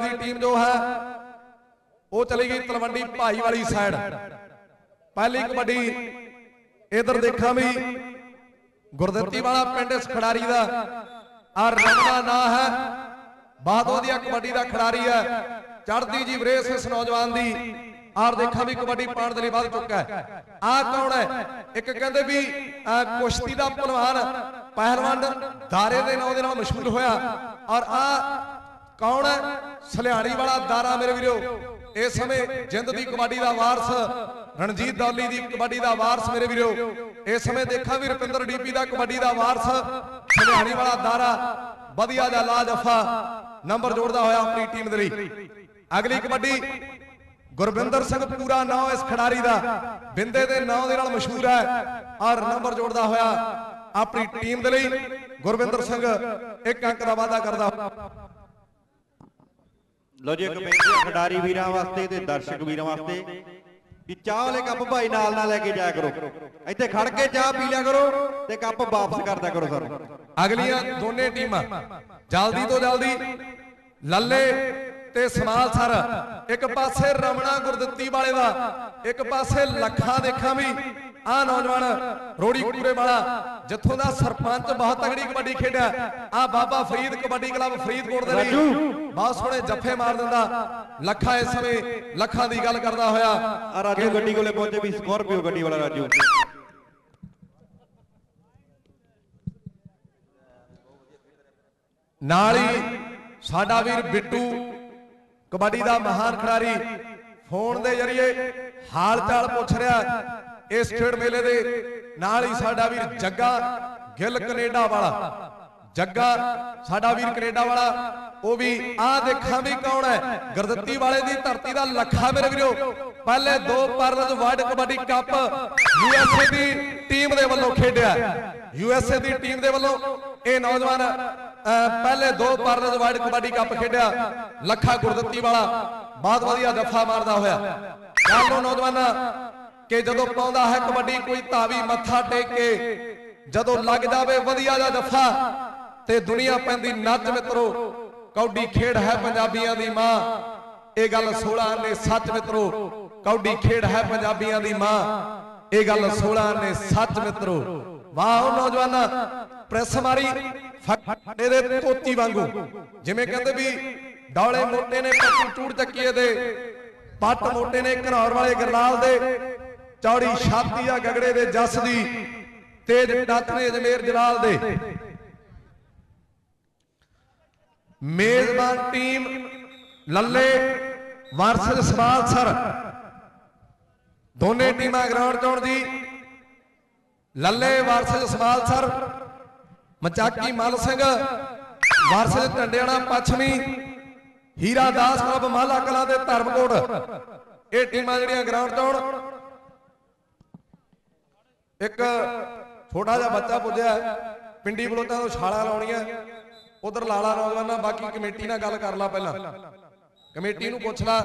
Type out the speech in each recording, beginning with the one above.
ਦੀ team ਜੋ ਹੈ, ਉਹ ਚਲੀ ਗਈ ਤਲਵੰਡੀ ਭਾਈ ਵਾਲੀ ਸਾਈਡ ਪਹਿਲੀ ਕਬੱਡੀ ਇਧਰ ਦੇਖਾਂ ਵੀ, ਗੁਰਦੱਤੀ ਵਾਲਾ ਪਿੰਡ ਇਸ ਖਿਡਾਰੀ ਦਾ। ਆ ਰੰਗ ਦਾ ਨਾਂ ਹੈ, ਬਹੁਤ ਵਧੀਆ ਕਬੱਡੀ ਦਾ ਖਿਡਾਰੀ ਹੈ। ਚੜ੍ਹਦੀ ਜੀ ਵਰੇਸ ਇਸ ਨੌਜਵਾਨ ਦੀ। ਆਰ ਦੇਖਾਂ ਵੀ ਕਬੱਡੀ ਪਾਉਣ ਦੇ ਲਈ ਵੱਧ ਚੁੱਕਾ ਹੈ। ਆ ਕੌਣ ਹੈ? ਇੱਕ ਕਹਿੰਦੇ ਵੀ ਕੁਸ਼ਤੀ ਦਾ ਪਹਿਲਵਾਨ ਪਹਿਲਵਾਨ ਦਾਰੇ ਦੇ ਨਾਂ ਦੇ ਨਾਲ ਮਸ਼ਹੂਰ ਹੋਇਆ। ਔਰ ਆ ਕੌਣ ਹੈ? ਸਲਿਆਣੀ ਵਾਲਾ ਦਾਰਾ ਮੇਰੇ ਵੀਰੋ। ਇਸ ਸਮੇਂ ਜਿੰਦ ਦੀ ਕਬੱਡੀ ਦਾ ਵਾਰਸ, ਰਣਜੀਤ ਦੌਲੀ ਦੀ ਕਬੱਡੀ ਦਾ ਵਾਰਸ ਮੇਰੇ ਵੀਰੋ। ਇਸ ਸਮੇਂ ਦੇਖਾਂ ਵੀ ਰੁਪਿੰਦਰ ਡੀਪੀ ਦਾ ਕਬੱਡੀ ਦਾ ਵਾਰਸ, ਸਲਿਆਣੀ ਵਾਲਾ ਦਾਰਾ, ਵਧੀਆ ਜਿਹਾ ਲਾਜਫਾ ਨੰਬਰ ਜੋੜਦਾ ਹੋਇਆ ਆਪਣੀ ਟੀਮ ਦੇ ਲਈ। ਅਗਲੀ ਕਬੱਡੀ ਗੁਰਵਿੰਦਰ ਸਿੰਘ ਪੂਰਾ ਨਾਂ ਇਸ ਖਿਡਾਰੀ ਦਾ। ਬਿੰਦੇ ਦੇ ਨਾਂ ਦੇ ਨਾਲ ਮਸ਼ਹੂਰ ਹੈ। ਔਰ ਨੰਬਰ ਜੋੜਦਾ ਹੋਇਆ ਆਪਣੀ ਟੀਮ ਦੇ ਲਈ ਗੁਰਵਿੰਦਰ ਸਿੰਘ ਇੱਕ ਅੰਕ ਦਾ ਵਾਅਦਾ ਕਰਦਾ ਲੋ ਜੀ ਇੱਕ ਬੇਨਤੀ ਹੈ ਖਿਡਾਰੀ ਵੀਰਾਂ ਵਾਸਤੇ ਤੇ ਦਰਸ਼ਕ ਵੀਰਾਂ ਵਾਸਤੇ ਕਿ ਚਾਹ ਵਾਲੇ ਕੱਪ ਭਾਈ ਨਾਲ ਨਾਲ ਲੈ ਕੇ ਜਾਇਆ ਕਰੋ। ਇੱਥੇ ਖੜ ਕੇ ਚਾਹ ਪੀ ਲਿਆ ਕਰੋ ਤੇ ਕੱਪ ਵਾਪਸ ਕਰ ਦਿਆ ਕਰੋ ਸਾਨੂੰ। ਅਗਲੀਆਂ ਦੋਨੇ ਟੀਮਾਂ ਜਲਦੀ ਤੋਂ ਜਲਦੀ ਲੱਲੇ ਤੇ ਸਮਾਲ ਸਰ। ਇੱਕ ਪਾਸੇ ਰਮਣਾ ਗੁਰਦਿੱਤੀ ਵਾਲੇ ਦਾ ਇੱਕ ਪਾਸੇ ਲੱਖਾਂ ਦੇਖਾਂ ਵੀ ਆ ਨੌਜਵਾਨ ਰੋੜੀ ਕੂਰੇ ਵਾਲਾ ਜਿੱਥੋਂ ਦਾ ਸਰਪੰਚ ਬਹੁਤ ਤਗੜੀ ਕਬੱਡੀ ਖੇਡਿਆ। ਆ ਬਾਬਾ ਫਰੀਦ ਕਬੱਡੀ ਕਲੱਬ ਫਰੀਦਕੋਟ ਦੇ ਲਈ। ਬਹੁਤ ਸੋਹਣੇ ਜੱਫੇ ਮਾਰ ਦਿੰਦਾ। ਲੱਖਾਂ ਇਸ ਸਮੇਂ ਲੱਖਾਂ ਦੀ ਗੱਲ ਕਰਦਾ ਹੋਇਆ। ਆ ਰਾਜੂ ਗੱਡੀ ਕੋਲੇ ਪਹੁੰਚੇ ਵੀ ਸਕੋਰਪੀਓ ਗੱਡੀ ਵਾਲਾ ਰਾਜੂ। ਨਾਲ ਹੀ ਸਾਡਾ ਵੀਰ ਬਿੱਟੂ ਕਬੱਡੀ ਦਾ ਮਹਾਨ ਖਿਡਾਰੀ ਫੋਨ ਦੇ ਜ਼ਰੀਏ ਹਾਲ ਚਾਲ ਪੁੱਛ ਰਿਹਾ। ਇਸ ਖੇਡ ਮੇਲੇ ਦੇ ਨਾਲ ਹੀ ਸਾਡਾ ਵੀਰ ਜੱਗਾ ਗਿੱਲ ਕੈਨੇਡਾ ਵਾਲਾ। ਜੱਗਾ ਸਾਡਾ ਵੀਰ ਕੈਨੇਡਾ ਵਾਲਾ ਉਹ ਵੀ ਆਹ ਦੇਖਾਂ ਵੀ ਕੌਣ ਹੈ। ਗੁਰਦੱਤੀ ਵਾਲੇ ਦੀ ਧਰਤੀ ਦਾ ਲੱਖਾ ਮੇਰੇ ਵੀਰੋ ਪਹਿਲੇ ਦੋ pearls world kabaddi cup USA ਦੀ ਟੀਮ ਦੇ ਵੱਲੋਂ ਖੇਡਿਆ। ਯੂਐਸਏ ਦੀ ਟੀਮ ਦੇ ਵੱਲੋਂ ਇਹ ਨੌਜਵਾਨ ਅਹ, ਪਹਿਲੇ ਦੋ ਪਰਲਜ ਵਰਲਡ ਕਬੱਡੀ ਕੱਪ ਖੇਡਿਆ। ਲੱਖਾ ਗੁਰਦੱਤੀ ਵਾਲਾ ਬਹੁਤ ਵਧੀਆ ਜੱਫਾ ਮਾਰਦਾ ਹੋਇਆ। ਕਾਲੋ ਨੌਜਵਾਨਾਂ ਕਿ ਜਦੋਂ ਪਾਉਂਦਾ ਹੈ ਕਬੱਡੀ, ਕੋਈ ਧਾਵੀ ਮੱਥਾ ਟੇਕ ਕੇ, ਜਦੋਂ ਲੱਗ ਜਾਵੇ ਵਧੀਆ ਦਾ ਜੱਫਾ, ਤੇ ਦੁਨੀਆ ਪੈਂਦੀ ਨੱਚ ਮਿੱਤਰੋ ਕੌਡੀ ਖੇਡ ਹੈ ਪੰਜਾਬੀਆਂ ਦੀ ਮਾਂ। ਇਹ ਗੱਲ 16 ਨੇ ਸੱਚ ਮਿੱਤਰੋ ਕੌਡੀ ਖੇਡ ਹੈ ਪੰਜਾਬੀਆਂ ਦੀ ਮਾਂ। ਇਹ ਗੱਲ 16 ਨੇ ਸੱਚ ਮਿੱਤਰੋ। ਵਾਹ, ਉਹ ਨੌਜਵਾਨਾਂ ਪ੍ਰੈਸ ਮਾਰੀ, ਫੱਟੇ ਦੇ ਤੋਤੀ ਵਾਂਗੂ। ਜਿਵੇਂ ਕਹਿੰਦੇ ਵੀ ਡੌਲੇ ਮੋਟੇ ਨੇ, ਪੱਟੂ ਚੂੜ ਚੱਕੀਏ ਦੇ, ਪੱਟ ਮੋਟੇ ਨੇ ਘਨੌਰ ਵਾਲੇ ਗਰਲਾਲ ਦੇ। ਚੌੜੀ ਛਾਤੀ ਆ ਗਗੜੇ ਦੇ ਜੱਸ ਦੀ ਤੇਜ ਡੱਤ ਨੇ ਜਮੇਰ ਜਲਾਲ ਦੇ। ਮੇਜ਼ਬਾਨ team Lalle versus Samalsar. ਦੋਨੇ ਟੀਮਾਂ ਗਰਾਊਂਡ ਚੋਣ ਜੀ Lalle versus Samalsar, Machaki Mal Singh versus ਟੰਡਿਆਣਾ ਪੱਛਮੀ, ਹੀਰਾ ਦਾਸ ਕਲੱਬ ਮਾਲਾ ਕਲਾ ਦੇ ਧਰਮਕੋਟ। ਇਹ ਟੀਮਾਂ ਜਿਹੜੀਆਂ ਗਰਾਊਂਡ ਚੋਣ ਇੱਕ ਛੋਟਾ ਜਿਹਾ ਬੱਚਾ ਪੁੱਜਿਆ ਪਿੰਡੀ ਬਲੋਤਾਂ ਤੋਂ ਛਾਲਾ ਲਾਉਣੀਆਂ। ਉਧਰ ਲਾਲਾ ਨੌਜਵਾਨਾਂ ਬਾਕੀ ਕਮੇਟੀ ਨਾਲ ਗੱਲ ਕਰ ਲਾ ਪਹਿਲਾਂ। ਕਮੇਟੀ ਨੂੰ ਪੁੱਛ ਲਾ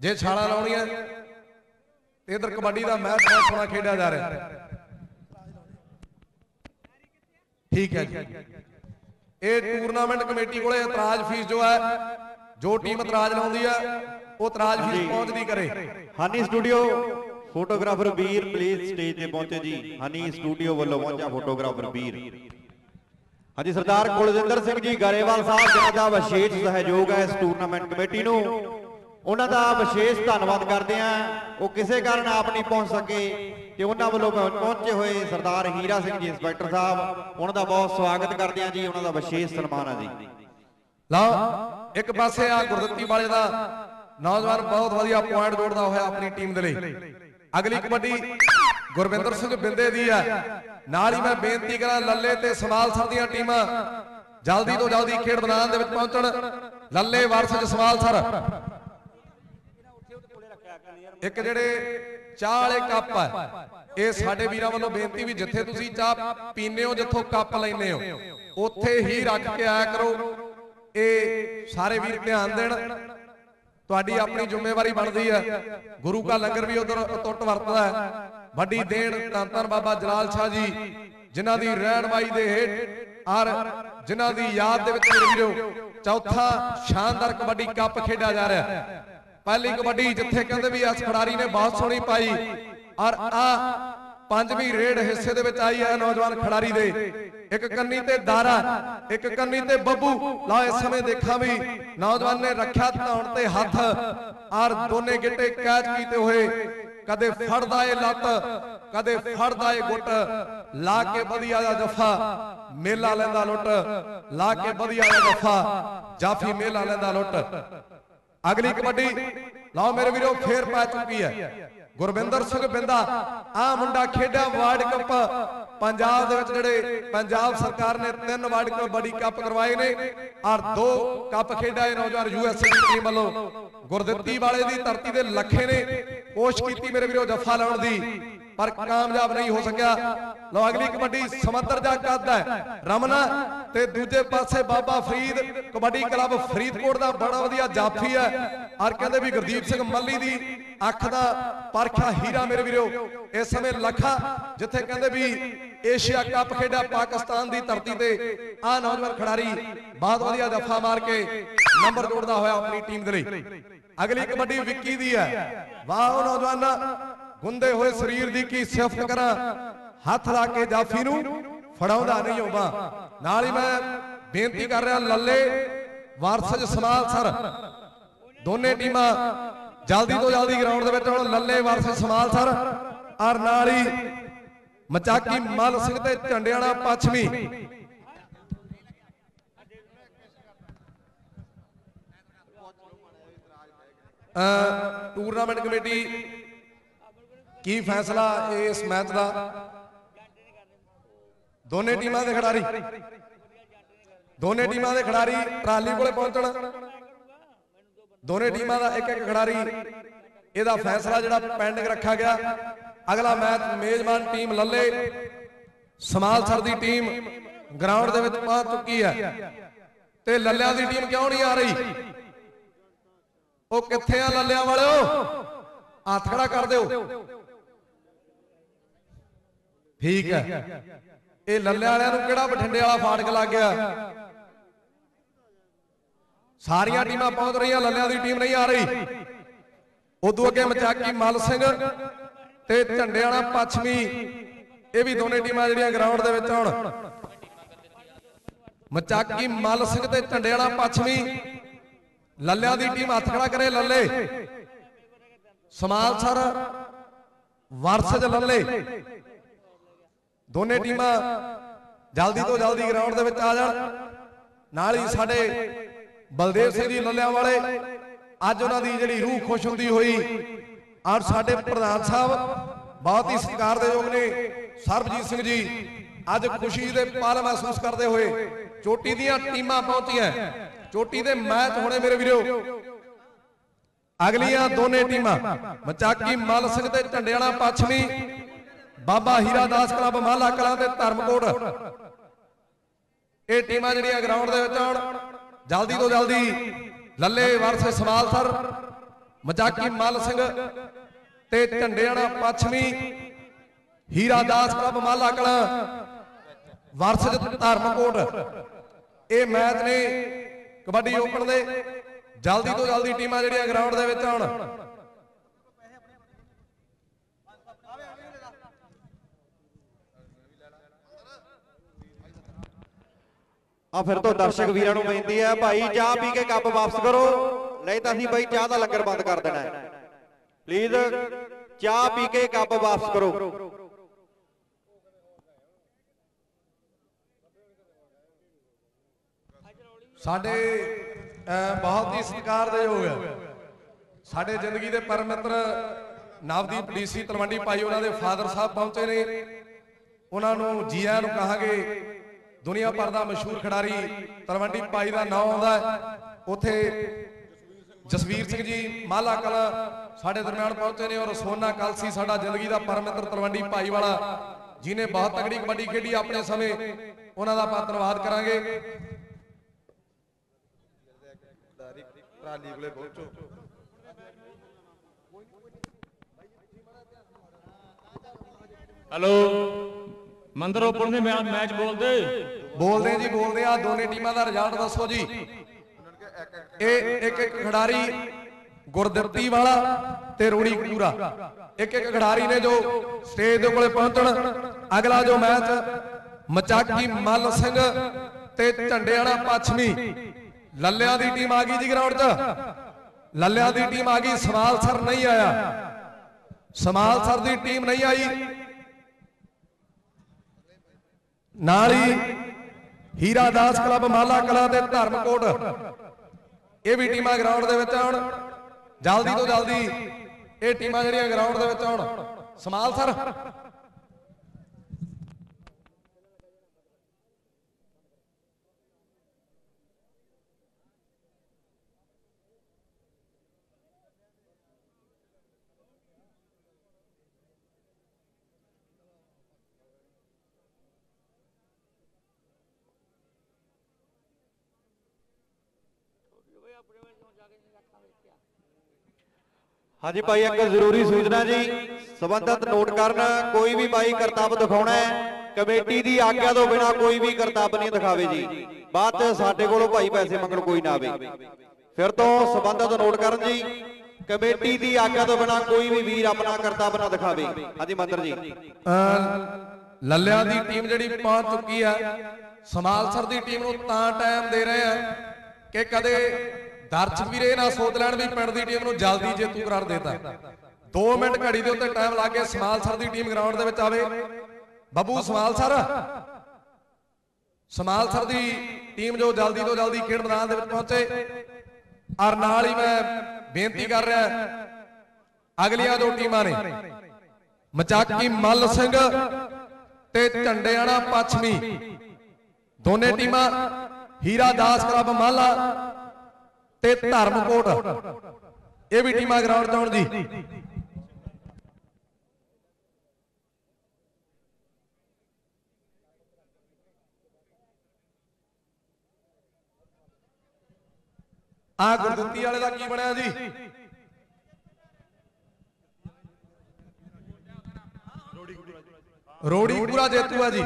ਜੇ ਛਾਲਾ ਲਾਉਣੀਆਂ ਤੇ ਇਧਰ ਕਬੱਡੀ ਦਾ ਮੈਚ ਬਹੁਤ ਸੋਹਣਾ ਖੇਡਿਆ ਜਾ ਰਿਹਾ। ਠੀਕ ਹੈ ਜੀ। ਇਹ ਟੂਰਨਾਮੈਂਟ ਕਮੇਟੀ ਕੋਲੇ ਇਤਰਾਜ਼ ਫੀਸ ਜੋ ਹੈ ਜੋ ਟੀਮ ਇਤਰਾਜ਼ ਲਾਉਂਦੀ ਆ ਉਹ ਇਤਰਾਜ਼ ਫੀਸ ਪਹੁੰਚਦੀ ਕਰੇ। ਹਨੀ ਸਟੂਡੀਓ ਫੋਟੋਗ੍ਰਾਫਰ ਵੀਰ ਪਲੀਜ਼ ਸਟੇਜ ਤੇ ਪਹੁੰਚੇ ਜੀ। ਹਨੀ ਸਟੂਡੀਓ ਵੱਲੋਂ ਪਹੁੰਚਾ ਫੋਟੋਗ੍ਰਾਫਰ ਵੀਰ ਹਾਂਜੀ ਸਰਦਾਰ ਕੁਲਜਿੰਦਰ ਸਿੰਘ ਜੀ ਗਰੇਵਾਲ ਸਾਹਿਬ ਜਿਨ੍ਹਾਂ ਦਾ ਵਿਸ਼ੇਸ਼ ਸਹਿਯੋਗ ਹੈ ਇਸ ਟੂਰਨਾਮੈਂਟ ਕਮੇਟੀ ਨੂੰ ਉਹਨਾਂ ਦਾ ਵਿਸ਼ੇਸ਼ ਧੰਨਵਾਦ ਕਰਦੇ ਹਾਂ। ਉਹ ਕਿਸੇ ਕਾਰਨ ਆਪ ਨਹੀਂ ਪਹੁੰਚ ਸਕੇ ਤੇ ਉਹਨਾਂ ਵੱਲੋਂ ਪਹੁੰ- ਪਹੁੰਚੇ ਹੋਏ ਸਰਦਾਰ ਹੀਰਾ ਸਿੰਘ ਜੀ ਇੰਸਪੈਕਟਰ ਸਾਹਿਬ ਉਹਨਾਂ ਦਾ ਬਹੁਤ ਸਵਾਗਤ ਕਰਦੇ ਹਾਂ ਜੀ ਉਹਨਾਂ ਦਾ ਵਿਸ਼ੇਸ਼ ਸਨਮਾਨ ਹੈ ਜੀ। ਲਓ ਇੱਕ ਪਾਸੇ ਆ ਗੁਰਦੱਤੀ ਵਾਲੇ ਦਾ ਨੌਜਵਾਨ ਬਹੁਤ ਵਧੀਆ ਪੁਆਇੰਟ ਜੋੜਦਾ ਹੋਇਆ ਆਪਣੀ ਟੀਮ ਦੇ ਲਈ। ਅਗਲੀ ਕਬੱਡੀ ਗੁਰਵਿੰਦਰ ਸਿੰਘ ਬਿੰਦੇ ਦੀ ਆ। ਨਾਲ ਹੀ ਮੈਂ ਬੇਨਤੀ ਕਰਾਂ ਲੱਲੇ ਤੇ ਸਮਾਲ ਸਰ ਦੀਆਂ ਟੀਮਾਂ ਜਲਦੀ ਤੋਂ ਜਲਦੀ ਖੇਡ ਮੈਦਾਨ ਦੇ ਵਿੱਚ ਪਹੁੰਚਣ। Lalle versus Samalsar. ਇੱਕ ਜਿਹੜੇ ਚਾਹ ਵਾਲੇ ਕੱਪ ਆ, ਇਹ ਸਾਡੇ ਵੀਰਾਂ ਵੱਲੋਂ ਬੇਨਤੀ ਵੀ ਜਿੱਥੇ ਤੁਸੀਂ ਚਾਹ ਪੀਨੇ ਹੋ, ਜਿੱਥੋਂ ਕੱਪ ਲੈਨੇ ਹੋ, ਉੱਥੇ ਹੀ ਰੱਖ ਕੇ ਆਇਆ ਕਰੋ। ਇਹ ਸਾਰੇ ਵੀਰ ਧਿਆਨ ਦੇਣ। ਤੁਹਾਡੀ ਆਪਣੀ ਜ਼ਿੰਮੇਵਾਰੀ ਬਣਦੀ ਹੈ ਗੁਰੂ ਕਾ ਲੰਗਰ ਵੀ ਉਧਰ ਟੁੱਟ ਵਰਤਦਾ ਹੈ। ਵੱਡੀ ਦੇਣ ਧੰਨ ਬਾਬਾ ਜਲਾਲ ਸ਼ਾਹ ਜੀ ਜਿਨ੍ਹਾਂ ਦੀ ਰਹਿਨਮਾਈ ਦੇ ਹੇਠ ਔਰ ਜਿਨ੍ਹਾਂ ਦੀ ਯਾਦ ਦੇ ਵਿੱਚ ਮੇਰੇ ਵੀਰੋ ਚੌਥਾ ਸ਼ਾਨਦਾਰ ਕਬੱਡੀ ਕੱਪ ਖੇਡਿਆ ਜਾ ਰਿਹਾ। ਹੈ ਪਹਿਲੀ ਕਬੱਡੀ ਜਿੱਥੇ ਕਹਿੰਦੇ ਵੀ ਇਸ ਖਿਡਾਰੀ ਨੇ ਬਹੁਤ ਸੋਹਣੀ ਪਾਈ। ਔਰ ਆ ਪੰਜਵੀਂ ਰੇਡ ਹਿੱਸੇ ਦੇ ਵਿੱਚ ਆਈ ਹੈ ਨੌਜਵਾਨ ਖਿਡਾਰੀ ਦੇ। ਇੱਕ ਕੰਨੀ ਤੇ ਦਾਰਾ, ਇੱਕ ਕੰਨੀ ਤੇ ਬੱਬੂ। ਲਓ ਇਸ ਸਮੇਂ ਦੇਖਾਂ ਵੀ ਨੌਜਵਾਨ ਨੇ ਰੱਖਿਆ ਧੌਣ ਤੇ ਹੱਥ। ਔਰ ਦੋਨੇ ਗਿੱਟੇ ਕੈਚ ਕੀਤੇ ਹੋਏ। ਕਦੇ ਫੜਦਾ ਏ ਲੱਤ, ਕਦੇ ਫੜਦਾ ਏ ਗੁੱਟ। ਲਾ ਕੇ ਵਧੀਆ ਦਾ ਜਫਾ, ਮੇਲਾ ਲੈਂਦਾ ਲੁੱਟ। ਲਾ ਕੇ ਵਧੀਆ ਦਾ ਜਫਾ, ਜਾਫੀ ਮੇਲਾ ਲੈਂਦਾ ਲੁੱਟ। ਅਗਲੀ ਕਬੱਡੀ, ਲਓ ਮੇਰੇ ਵੀਰੋ, ਫੇਰ ਪਾ ਚੁੱਕੀ ਹੈ। ਗੁਰਵਿੰਦਰ ਸਿੰਘ ਬਿੰਦਾ ਆ ਮੁੰਡਾ ਖੇਡਿਆ ਵਰਲਡ ਕੱਪ ਪੰਜਾਬ ਦੇ ਵਿੱਚ ਜਿਹੜੇ ਪੰਜਾਬ ਸਰਕਾਰ ਨੇ ਤਿੰਨ ਵਰਲਡ ਕੱਪ ਬੜੀ ਕੱਪ ਕਰਵਾਏ ਨੇ, ਔਰ ਦੋ ਕੱਪ ਖੇਡਿਆ ਇਹ ਨੌਜਵਾਨ ਯੂਐਸਏ ਦੀ ਟੀਮ ਵੱਲੋਂ। ਗੁਰਦਿੱਤੀ ਵਾਲੇ ਦੀ ਧਰਤੀ ਦੇ ਲੱਖੇ ਨੇ। ਕੋਸ਼ਿਸ਼ ਕੀਤੀ ਮੇਰੇ ਵੀਰੋ ਜੱਫਾ ਲਾਉਣ ਦੀ। ਪਰ ਕਾਮਯਾਬ ਨਹੀਂ ਹੋ ਸਕਿਆ। ਲਓ, ਅਗਲੀ ਕਬੱਡੀ ਸਮੁੰਦਰ ਦਾ ਕੱਦ ਹੈ। ਰਮਨਾ ਤੇ ਦੂਜੇ ਪਾਸੇ ਬਾਬਾ ਫਰੀਦ। ਕਬੱਡੀ ਕਲੱਬ ਫਰੀਦਕੋਟ ਦਾ ਬੜਾ ਵਧੀਆ ਜਾਫੀ ਹੈ। ਔਰ ਕਹਿੰਦੇ ਵੀ ਗੁਰਦੀਪ ਸਿੰਘ ਮੱਲੀ ਦੀ ਅੱਖ ਦਾ ਪਰਖਾ ਹੀਰਾ ਮੇਰੇ ਵੀਰੋ, ਇਸ ਸਮੇਂ ਲੱਖਾ, ਜਿੱਥੇ ਕਹਿੰਦੇ ਵੀ ਏਸ਼ੀਆ ਕੱਪ ਖੇਡਿਆ ਪਾਕਿਸਤਾਨ ਦੀ ਧਰਤੀ ਤੇ। ਆ ਨੌਜਵਾਨ ਖਿਡਾਰੀ ਬਹੁਤ ਵਧੀਆ ਦਫਾ ਮਾਰ ਕੇ ਨੰਬਰ ਜੋੜਦਾ ਹੋਇਆ ਆਪਣੀ ਟੀਮ ਦੇ ਲਈ। ਅਗਲੀ ਕਬੱਡੀ ਵਿੱਕੀ ਦੀ ਹੈ। ਵਾਹ, ਉਹ ਨੌਜਵਾਨਾਂ। ਗੁੰਦੇ ਹੋਏ ਸਰੀਰ ਦੀ ਕੀ ਸਿਫਤ ਕਰਾਂ? ਹੱਥ ਲਾ ਕੇ ਜਾਫੀ ਨੂੰ ਫੜਾਉਂਦਾ ਨਹੀਂ ਹੋਵਾ ਨਾਲ ਹੀ ਮੈਂ ਬੇਨਤੀ ਕਰ ਰਿਹਾ, ਲੱਲੇ, ਵਾਰਸਜ ਸਮਾਲ ਸਰ। ਦੋਨੇ ਟੀਮਾਂ ਜਲਦੀ ਤੋਂ ਜਲਦੀ ਗਰਾਊਂਡ ਦੇ ਵਿੱਚ ਹੁਣ ਲੱਲੇ ਵਰਸਸ ਸਮਾਲ ਸਰ। ਔਰ ਨਾਲ ਹੀ ਮਚਾਕੀ ਮਲ ਸਿੰਘ ਤੇ ਝੰਡਿਆਣਾ ਪੱਛਮੀ। ਅ ਟੂਰਨਾਮੈਂਟ ਕਮੇਟੀ ਕੀ ਫੈਸਲਾ ਇਸ ਮੈਚ ਦਾ? ਦੋਨੇ ਟੀਮਾਂ ਦੇ ਖਿਡਾਰੀ। ਦੋਨੇ ਟੀਮਾਂ ਦੇ ਖਿਡਾਰੀ ਟਰਾਲੀ ਕੋਲੇ ਪਹੁੰਚਣ। ਦੋਨੇ ਟੀਮਾਂ ਦਾ ਇੱਕ ਇੱਕ ਖਿਡਾਰੀ। ਇਹਦਾ ਫੈਸਲਾ ਜਿਹੜਾ ਪੈਂਡਿੰਗ ਰੱਖਿਆ ਗਿਆ। ਅਗਲਾ ਮੈਚ ਮੇਜ਼ਬਾਨ ਟੀਮ ਲੱਲੇ। ਸਮਾਲਸਰ ਦੀ ਟੀਮ ਗਰਾਊਂਡ ਦੇ ਵਿੱਚ ਪਹੁੰਚ ਚੁੱਕੀ ਹੈ। ਤੇ ਲੱਲਿਆਂ ਦੀ ਟੀਮ ਕਿਉਂ ਨਹੀਂ ਆ ਰਹੀ? ਉਹ ਕਿੱਥੇ ਆ ਲੱਲਿਆਂ ਵਾਲਿਓ? ਹੱਥ ਖੜਾ ਕਰ ਦਿਓ। ਠੀਕ ਹੈ। ਇਹ ਲੱਲੇ ਵਾਲਿਆਂ ਨੂੰ ਕਿਹੜਾ ਬਠਿੰਡੇ ਵਾਲਾ ਫਾਟਕ ਲੱਗ ਗਿਆ? ਸਾਰੀਆਂ ਟੀਮਾਂ ਪਹੁੰਚ ਰਹੀਆਂ, ਲੱਲਿਆਂ ਦੀ ਟੀਮ ਨਹੀਂ ਆ ਰਹੀ। ਉਦੋਂ ਅੱਗੇ ਮਚਾਕੀ ਮਲ ਸਿੰਘ ਤੇ ਝੰਡੇ ਵਾਲਾ ਪੱਛਮੀ, ਇਹ ਵੀ ਦੋਨੇ ਟੀਮਾਂ ਜਿਹੜੀਆਂ ਗਰਾਊਂਡ ਦੇ ਵਿੱਚ ਆਉਣ ਮਚਾਕੀ ਮਲ ਸਿੰਘ ਤੇ ਝੰਡੇ ਵਾਲਾ ਪੱਛਮੀ, ਲੱਲਿਆਂ ਦੀ ਟੀਮ ਹੱਥ ਖੜਾ ਕਰੇ ਲੱਲੇ। ਸਮਾਲਸਰ ਵਰਸਜ ਲੱਲੇ। ਦੋਨੇ ਟੀਮਾਂ ਜਲਦੀ ਤੋਂ ਜਲਦੀ ਗਰਾਊਂਡ ਦੇ ਵਿੱਚ ਆ ਜਾਣ। ਨਾਲ ਹੀ ਸਾਡੇ ਬਲਦੇਵ ਸਿੰਘ ਜੀ ਲੱਲਿਆਂ ਵਾਲੇ ਅੱਜ ਉਹਨਾਂ ਦੀ ਜਿਹੜੀ ਰੂਹ ਖੁਸ਼ ਹੁੰਦੀ ਹੋਈ। ਔਰ ਸਾਡੇ ਪ੍ਰਧਾਨ ਸਾਹਿਬ ਬਹੁਤ ਹੀ ਸਤਿਕਾਰ ਦੇ ਯੋਗ ਨੇ। ਸਰਬਜੀਤ ਸਿੰਘ ਜੀ ਅੱਜ ਖੁਸ਼ੀ ਦੇ ਪਲ ਮਹਿਸੂਸ ਕਰਦੇ ਹੋਏ ਚੋਟੀ ਦੀਆਂ ਟੀਮਾਂ ਪਹੁੰਚੀਆਂ। ਚੋਟੀ ਦੇ ਮੈਚ ਹੋਣੇ ਮੇਰੇ ਵੀਰੋ। ਅਗਲੀਆਂ ਦੋਨੇ ਟੀਮਾਂ ਮਚਾਕੀ ਮਲ ਸਿੰਘ ਤੇ ਝੰਡਿਆਣਾ ਪੱਛਮੀ ਬਾਬਾ ਹੀਰਾ ਦਾਸ ਕਲੱਬ ਮਾਲਾ ਕਲਾਂ ਤੇ ਧਰਮਕੋਟ। ਇਹ ਟੀਮਾਂ ਜਿਹੜੀਆਂ ਗਰਾਊਂਡ ਦੇ ਵਿੱਚ ਆਉਣ, ਜਲਦੀ ਤੋਂ ਜਲਦੀ ਲੱਲੇ ਵਰਸੇ ਸਮਾਲਸਰ ਮਚਾਕੀ ਮਲ ਸਿੰਘ ਤੇ ਝੰਡਿਆਣਾ ਪੱਛਮੀ ਹੀਰਾ ਦਾਸ ਕਲੱਬ ਮਾਲਾ ਕਲਾਂ ਵਰਸ਼ ਧਰਮਕੋਟ। ਇਹ ਮੈਚ ਨੇ ਕਬੱਡੀ ਓਪਨ ਦੇ। ਜਲਦੀ ਤੋਂ ਜਲਦੀ ਟੀਮਾਂ ਜਿਹੜੀਆਂ ਗਰਾਊਂਡ ਦੇ ਵਿੱਚ ਆਉਣ। ਆ ਫਿਰ ਤੋਂ ਦਰਸ਼ਕ ਵੀਰਾਂ ਨੂੰ ਬੇਨਤੀ ਹੈ ਭਾਈ ਚਾਹ ਪੀ ਕੇ ਕੱਪ ਵਾਪਸ ਕਰੋ ਨਹੀਂ ਤਾਂ ਅਸੀਂ ਬਾਈ ਚਾਹ ਦਾ ਲੰਗਰ ਬੰਦ ਕਰ ਦੇਣਾ ਹੈ। ਪਲੀਜ਼ ਚਾਹ ਪੀ ਕੇ ਕੱਪ ਵਾਪਸ ਕਰੋ। ਸਾਡੇ ਅਹ, ਬਹੁਤ ਹੀ ਸਤਿਕਾਰ ਦੇ ਯੋਗ ਹੈ। ਸਾਡੇ ਜ਼ਿੰਦਗੀ ਦੇ ਪਰਮ ਮਿੱਤਰ ਨਵਦੀਪ ਡੀਸੀ ਤਲਵੰਡੀ ਭਾਈ ਉਹਨਾਂ ਦੇ ਫਾਦਰ ਸਾਹਿਬ ਪਹੁੰਚੇ ਨੇ। ਉਹਨਾਂ ਨੂੰ ਜੀਆਂ ਨੂੰ ਕਹਾਂਗੇ ਦੁਨੀਆ ਭਰ ਦਾ ਮਸ਼ਹੂਰ ਖਿਡਾਰੀ ਤਲਵੰਡੀ ਭਾਈ ਦਾ ਨਾਮ ਆਉਂਦਾ ਹੈ। ਉੱਥੇ ਜਸਵੀਰ ਸਿੰਘ ਜੀ ਮਾਲਾ ਕਲਾ ਸਾਡੇ ਦਰਮਿਆਨ ਪਹੁੰਚੇ ਨੇ ਔਰ ਸੋਨਾ ਕਲਸੀ ਸਾਡਾ ਜ਼ਿੰਦਗੀ ਦਾ ਪਰਮ ਮਿੱਤਰ ਤਲਵੰਡੀ ਭਾਈ ਵਾਲਾ ਜਿਨੇ ਬਹੁਤ ਤਕੜੀ ਕਬੱਡੀ ਖੇਡੀ ਆਪਣੇ ਸਮੇਂ। ਉਹਨਾਂ ਦਾ ਆਪਾਂ ਧੰਨਵਾਦ ਕਰਾਂਗੇ। ਟਰਾਲੀ ਕੋਲੇ ਪਹੁੰਚੋ ਹੈਲੋ ਮੰਦਰ ਓਪਨ ਦੇ ਮੈਚ ਬੋਲਦੇ। ਬੋਲਦੇ ਜੀ, ਬੋਲਦੇ ਆ, ਦੋਨੇ ਟੀਮਾਂ ਦਾ ਰਿਜ਼ਲਟ ਦੱਸੋ ਜੀ। ਇਹ ਇੱਕ ਇੱਕ ਖਿਡਾਰੀ ਗੁਰਦਿੱਤੀ ਵਾਲਾ ਤੇ ਰੋੜੀ ਪੂਰਾ ਇੱਕ ਇੱਕ ਖਿਡਾਰੀ ਨੇ ਜੋ ਸਟੇਜ ਦੇ ਕੋਲੇ ਪਹੁੰਚਣ। ਅਗਲਾ ਜੋ ਮੈਚ ਮਚਾਕੀ ਮੱਲ ਸਿੰਘ ਤੇ ਝੰਡੇ ਵਾਲਾ ਪੱਛਮੀ। ਲੱਲਿਆਂ ਦੀ ਟੀਮ ਆ ਗਈ ਜੀ ਗਰਾਊਂਡ 'ਚ। ਲੱਲਿਆਂ ਦੀ ਟੀਮ ਆ ਗਈ ਸਮਾਲ ਸਰ ਨਹੀਂ ਆਇਆ। ਸਮਾਲ ਸਰ ਦੀ ਟੀਮ ਨਹੀਂ ਆਈ। ਨਾਲ ਹੀ ਹੀਰਾ ਦਾਸ ਕਲੱਬ, ਮਾਲਾ ਕਲਾ ਤੇ ਧਰਮਕੋਟ। ਇਹ ਵੀ ਟੀਮਾਂ ਗਰਾਊਂਡ ਦੇ ਵਿੱਚ ਆਉਣ। ਜਲਦੀ ਤੋਂ ਜਲਦੀ ਇਹ ਟੀਮਾਂ ਜਿਹੜੀਆਂ ਗਰਾਊਂਡ ਦੇ ਵਿੱਚ ਆਉਣ। ਸਮਾਲ ਸਰ। ਹਾਂਜੀ ਭਾਈ, ਇੱਕ ਜ਼ਰੂਰੀ ਸੂਚਨਾ ਜੀ। ਸਬੰਧਤ ਨੋਟ ਕਰਨ ਕੋਈ ਵੀ ਬਾਈ ਕਰਤੱਵ ਦਿਖਾਉਣਾ ਹੈ, ਕਮੇਟੀ ਦੀ ਆਗਿਆ ਤੋਂ ਬਿਨਾ ਕੋਈ ਵੀ ਕਰਤੱਵ ਨਹੀਂ ਦਿਖਾਵੇ ਜੀ। ਬਾਅਦ ਚ ਸਾਡੇ ਕੋਲੋਂ ਭਾਈ ਪੈਸੇ ਮੰਗਣ ਕੋਈ ਨਾ ਆਵੇ। ਫਿਰ ਤੋਂ ਸਬੰਧਤ ਨੋਟ ਕਰਨ ਜੀ, ਕਮੇਟੀ ਦੀ ਆਗਿਆ ਤੋਂ ਬਿਨਾ ਕੋਈ ਵੀ ਵੀਰ ਆਪਣਾ ਕਰਤੱਵ ਨਾ ਦਿਖਾਵੇ। ਹਾਂਜੀ ਮੰਦਰ ਜੀ। ਲੱਲਿਆਂ ਦੀ ਟੀਮ ਜਿਹੜੀ ਪਹੁੰਚ ਚੁੱਕੀ ਆ ਸਮਾਲ ਸਰ ਦੀ ਟੀਮ ਨੂੰ ਤਾਂ ਟਾਈਮ ਦੇ ਰਹੇ ਆ ਕਿ ਕਦੇ ਦਰਸ਼ਕ ਵੀਰੇ ਇਹ ਨਾ ਸੋਚ ਲੈਣ ਵੀ ਪਿੰਡ ਦੀ ਟੀਮ ਨੂੰ ਜਲਦੀ ਜੇਤੂ ਕਰਾਰ ਦੇਤਾ। 2 ਮਿੰਟ ਘੜੀ ਦੇ ਉੱਤੇ ਟਾਈਮ ਲਾ ਕੇ ਸਮਾਲ ਸਰ ਦੀ ਟੀਮ ਗਰਾਊਂਡ ਦੇ ਵਿੱਚ ਆਵੇ। Babbu, Samalsar. Small sir ਦੀ ਟੀਮ ਜੋ ਜਲਦੀ ਤੋਂ ਜਲਦੀ ਖੇਡ ਮੈਦਾਨ ਦੇ ਵਿੱਚ ਪਹੁੰਚੇ। ਔਰ ਨਾਲ ਹੀ ਮੈਂ ਬੇਨਤੀ ਕਰ ਰਿਹਾ, ਅਗਲੀਆਂ ਦੋ ਟੀਮਾਂ ਨੇ। ਮਚਾਕੀ, ਮੱਲ ਸਿੰਘ ਤੇ ਝੰਡੇਆਣਾ, ਪੱਛਮੀ। ਦੋਨੇ ਟੀਮਾਂ ਹੀਰਾ ਦਾਸ ਕਲੱਬ, ਮਾਲਾ ਤੇ ਧਰਮਕੋਟ ਇਹ ਵੀ ਟੀਮਾਂ ਗਰਾਊਂਡ 'ਚ ਆਉਣ ਜੀ ਆ ਗੁਰਦੁੱਤੀ ਵਾਲੇ ਦਾ ਕੀ ਬਣਿਆ ਜੀ? ਰੋੜੀ ਪੂਰਾ ਜੇਤੂ ਆ ਜੀ।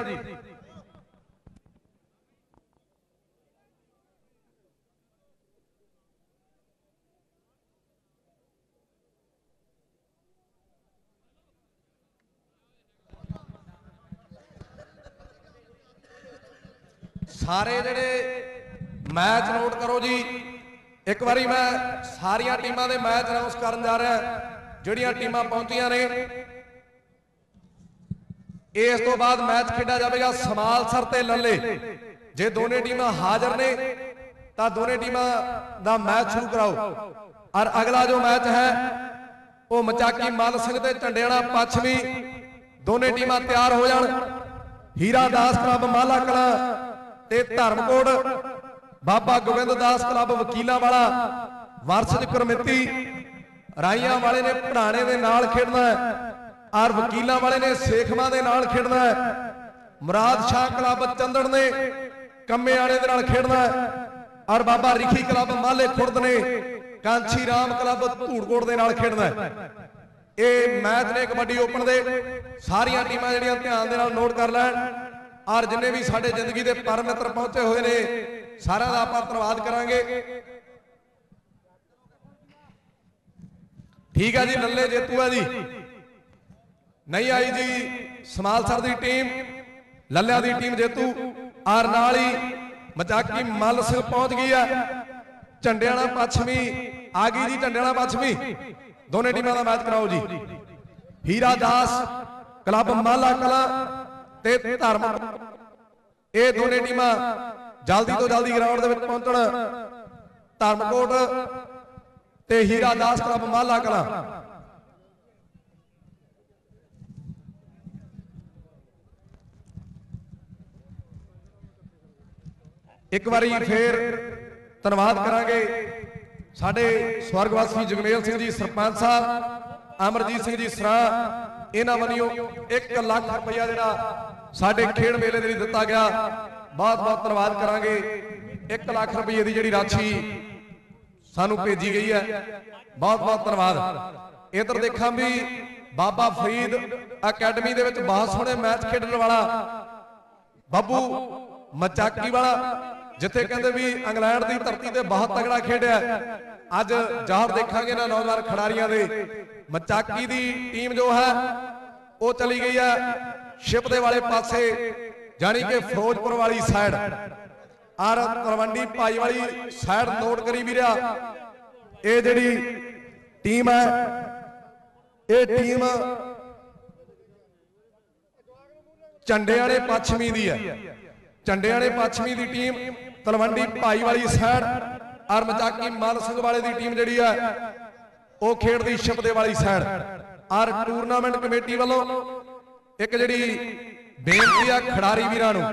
ਸਾਰੇ ਜਿਹੜੇ ਮੈਚ ਨੋਟ ਕਰੋ ਜੀ, ਇੱਕ ਵਾਰੀ ਮੈਂ ਸਾਰੀਆਂ ਟੀਮਾਂ ਦੇ ਮੈਚ ਅਨਾਉਂਸ ਕਰਨ ਜਾ ਰਿਹਾ, ਜਿਹੜੀਆਂ ਟੀਮਾਂ ਪਹੁੰਚੀਆਂ ਨੇ। ਇਸ ਤੋਂ ਬਾਅਦ ਮੈਚ ਖੇਡਿਆ ਜਾਵੇਗਾ ਸਮਾਲਸਰ ਤੇ ਲੱਲੇ ਜੇ ਦੋਨੇ ਟੀਮਾਂ ਹਾਜ਼ਰ ਨੇ, ਤਾਂ ਦੋਨੇ ਟੀਮਾਂ ਦਾ ਮੈਚ ਸ਼ੁਰੂ ਕਰਾਓ। ਔਰ ਅਗਲਾ ਜੋ ਮੈਚ ਹੈ, ਉਹ ਮਚਾਕੀ ਮੱਲ ਸਿੰਘ ਤੇ ਝੰਡੇਆਣਾ ਪੱਛਮੀ ਦੋਨੇ ਟੀਮਾਂ ਤਿਆਰ ਹੋ ਜਾਣ। ਹੀਰਾ ਦਾਸ ਕਲੱਬ ਮਾਲਾ ਕਲਾ ਤੇ ਧਰਮਕੋਟ, ਬਾਬਾ ਗੋਬਿੰਦ ਦਾਸ ਕਲੱਬ ਵਕੀਲਾਂ ਵਾਲਾ ਵਰਸਜ ਕਰਮਿਤੀ ਰਾਈਆਂ ਵਾਲੇ ਨੇ ਪੜਾਣੇ ਦੇ ਨਾਲ ਖੇਡਣਾ ਹੈ, ਔਰ ਵਕੀਲਾਂ ਵਾਲੇ ਨੇ ਸੇਖਵਾਂ ਦੇ ਨਾਲ ਖੇਡਣਾ ਹੈ। ਮੁਰਾਦ ਸ਼ਾਹ ਕਲੱਬ ਚੰਦੜ ਨੇ ਕੰਮੇ ਵਾਲੇ ਦੇ ਨਾਲ ਖੇਡਣਾ ਹੈ, ਔਰ ਬਾਬਾ ਰਿਖੀ ਕਲੱਬ ਮਾਲੇ ਖੁਰਦ ਨੇ ਕਾਂਛੀ ਰਾਮ ਕਲੱਬ ਧੂੜਕੋਟ ਦੇ ਨਾਲ ਖੇਡਣਾ ਹੈ। ਇਹ ਮੈਚ ਨੇ ਕਬੱਡੀ ਓਪਨ ਦੇ, ਸਾਰੀਆਂ ਟੀਮਾਂ ਜਿਹੜੀਆਂ ਧਿਆਨ ਦੇ ਨਾਲ ਨੋਟ ਕਰ ਲੈਣ। ਔਰ ਜਿੰਨੇ ਵੀ ਸਾਡੇ ਜ਼ਿੰਦਗੀ ਦੇ ਪਰਮ ਮਿੱਤਰ ਪਹੁੰਚੇ ਹੋਏ ਨੇ, ਸਾਰਿਆਂ ਦਾ ਆਪਾਂ ਧੰਨਵਾਦ ਕਰਾਂਗੇ। ਠੀਕ ਆ ਜੀ ਲੱਲੇ ਜੇਤੂ ਆ ਜੀ। ਨਹੀਂ ਆਈ ਜੀ, ਸਮਾਲ ਸਰ ਦੀ ਟੀਮ, ਲੱਲਿਆਂ ਦੀ ਟੀਮ ਜੇਤੂ। ਔਰ ਨਾਲ ਹੀ ਮਜ਼ਾਕੀ ਮੱਲ ਸਿੰਘ ਪਹੁੰਚ ਗਈ ਆ। ਝੰਡਿਆਣਾ ਪੱਛਮੀ, ਆ ਗਈ ਜੀ ਝੰਡਿਆਣਾ ਪੱਛਮੀ। ਦੋਨੇ ਟੀਮਾਂ ਦਾ ਮੈਚ ਕਰਾਓ ਜੀ। ਹੀਰਾ ਦਾਸ, ਕਲੱਬ ਮਾਲਾ ਕਲਾ ਤੇ ਧਰਮ। ਇਹ ਦੋਨੇ ਟੀਮਾਂ ਜਲਦੀ ਤੋਂ ਜਲਦੀ ਗਰਾਊਂਡ ਦੇ ਵਿੱਚ ਪਹੁੰਚਣ। ਧਰਮਕੋਟ ਤੇ ਹੀਰਾ ਦਾਸ ਕਲੱਬ ਮਾਲਾ ਕਲਾ। ਇੱਕ ਵਾਰੀ ਫੇਰ ਧੰਨਵਾਦ ਕਰਾਂਗੇ ਸਾਡੇ ਸਵਰਗਵਾਸੀ ਜਗਮੇਲ ਸਿੰਘ ਜੀ, ਸਰਪੰਚ ਸਾਹਿਬ, ਅਮਰਜੀਤ ਸਿੰਘ ਜੀ, ਸਰਾ, ਇਹਨਾਂ ਵੱਲੋਂ 1 ਲੱਖ ਰੁਪਇਆ ਜਿਹੜਾ ਸਾਡੇ ਖੇਡ ਮੇਲੇ ਦੇ ਲਈ ਦਿੱਤਾ ਗਿਆ। ਬਹੁਤ ਬਹੁਤ ਧੰਨਵਾਦ ਕਰਾਂਗੇ। 1 ਲੱਖ ਰੁਪਏ ਦੀ ਜਿਹੜੀ ਰਾਸ਼ੀ ਸਾਨੂੰ ਭੇਜੀ ਗਈ ਹੈ। ਬਹੁਤ ਬਹੁਤ ਧੰਨਵਾਦ। ਇਧਰ ਦੇਖਾਂ ਵੀ ਬਾਬਾ ਫਰੀਦ ਅਕੈਡਮੀ ਦੇ ਵਿੱਚ ਬਹੁਤ ਸੋਹਣੇ ਮੈਚ ਖੇਡਣ ਵਾਲਾ, ਬੱਬੂ ਮਚਾਕੀ ਵਾਲਾ, ਜਿੱਥੇ ਕਹਿੰਦੇ ਵੀ ਇੰਗਲੈਂਡ ਦੀ ਧਰਤੀ ਤੇ ਬਹੁਤ ਤਗੜਾ ਖੇਡਿਆ ਅੱਜ ਜ਼ਾਹਰ ਦੇਖਾਂਗੇ ਨਾ ਨੌਜਵਾਨ ਖਿਡਾਰੀਆਂ ਦੇ। ਮਚਾਕੀ ਦੀ ਟੀਮ ਜੋ ਹੈ, ਉਹ ਚਲੀ ਗਈ ਹੈ। ਸ਼ਿਪਦੇ ਵਾਲੇ ਪਾਸੇ ਜਾਨੀ ਕਿ ਫਿਰੋਜ਼ਪੁਰ ਵਾਲੀ ਸਾਈਡ ਆਰ ਤਲਵੰਡੀ ਭਾਈ ਵਾਲੀ ਸਾਈਡ ਨੋਟ ਕਰੀ ਵੀਰਿਆ। ਇਹ ਜਿਹੜੀ ਟੀਮ ਹੈ, ਇਹ ਟੀਮ ਝੰਡੇ ਵਾਲੇ ਪੱਛਮੀ ਦੀ ਹੈ। ਝੰਡੇ ਵਾਲੇ ਪੱਛਮੀ ਦੀ ਟੀਮ ਤਲਵੰਡੀ ਭਾਈ ਵਾਲੀ ਸਾਈਡ ਔਰ ਮਚਾਕੀ ਮਾਨ ਸਿੰਘ ਵਾਲੇ ਦੀ ਟੀਮ ਜਿਹੜੀ ਹੈ, ਉਹ ਖੇਡਦੀ ਸ਼ਿਪਦੇ ਵਾਲੀ ਸਾਈਡ ਔਰ ਟੂਰਨਾਮੈਂਟ ਕਮੇਟੀ ਵੱਲੋਂ ਇੱਕ ਜਿਹੜੀ ਬੇਨਤੀ ਆ ਖਿਡਾਰੀ ਵੀਰਾਂ ਨੂੰ,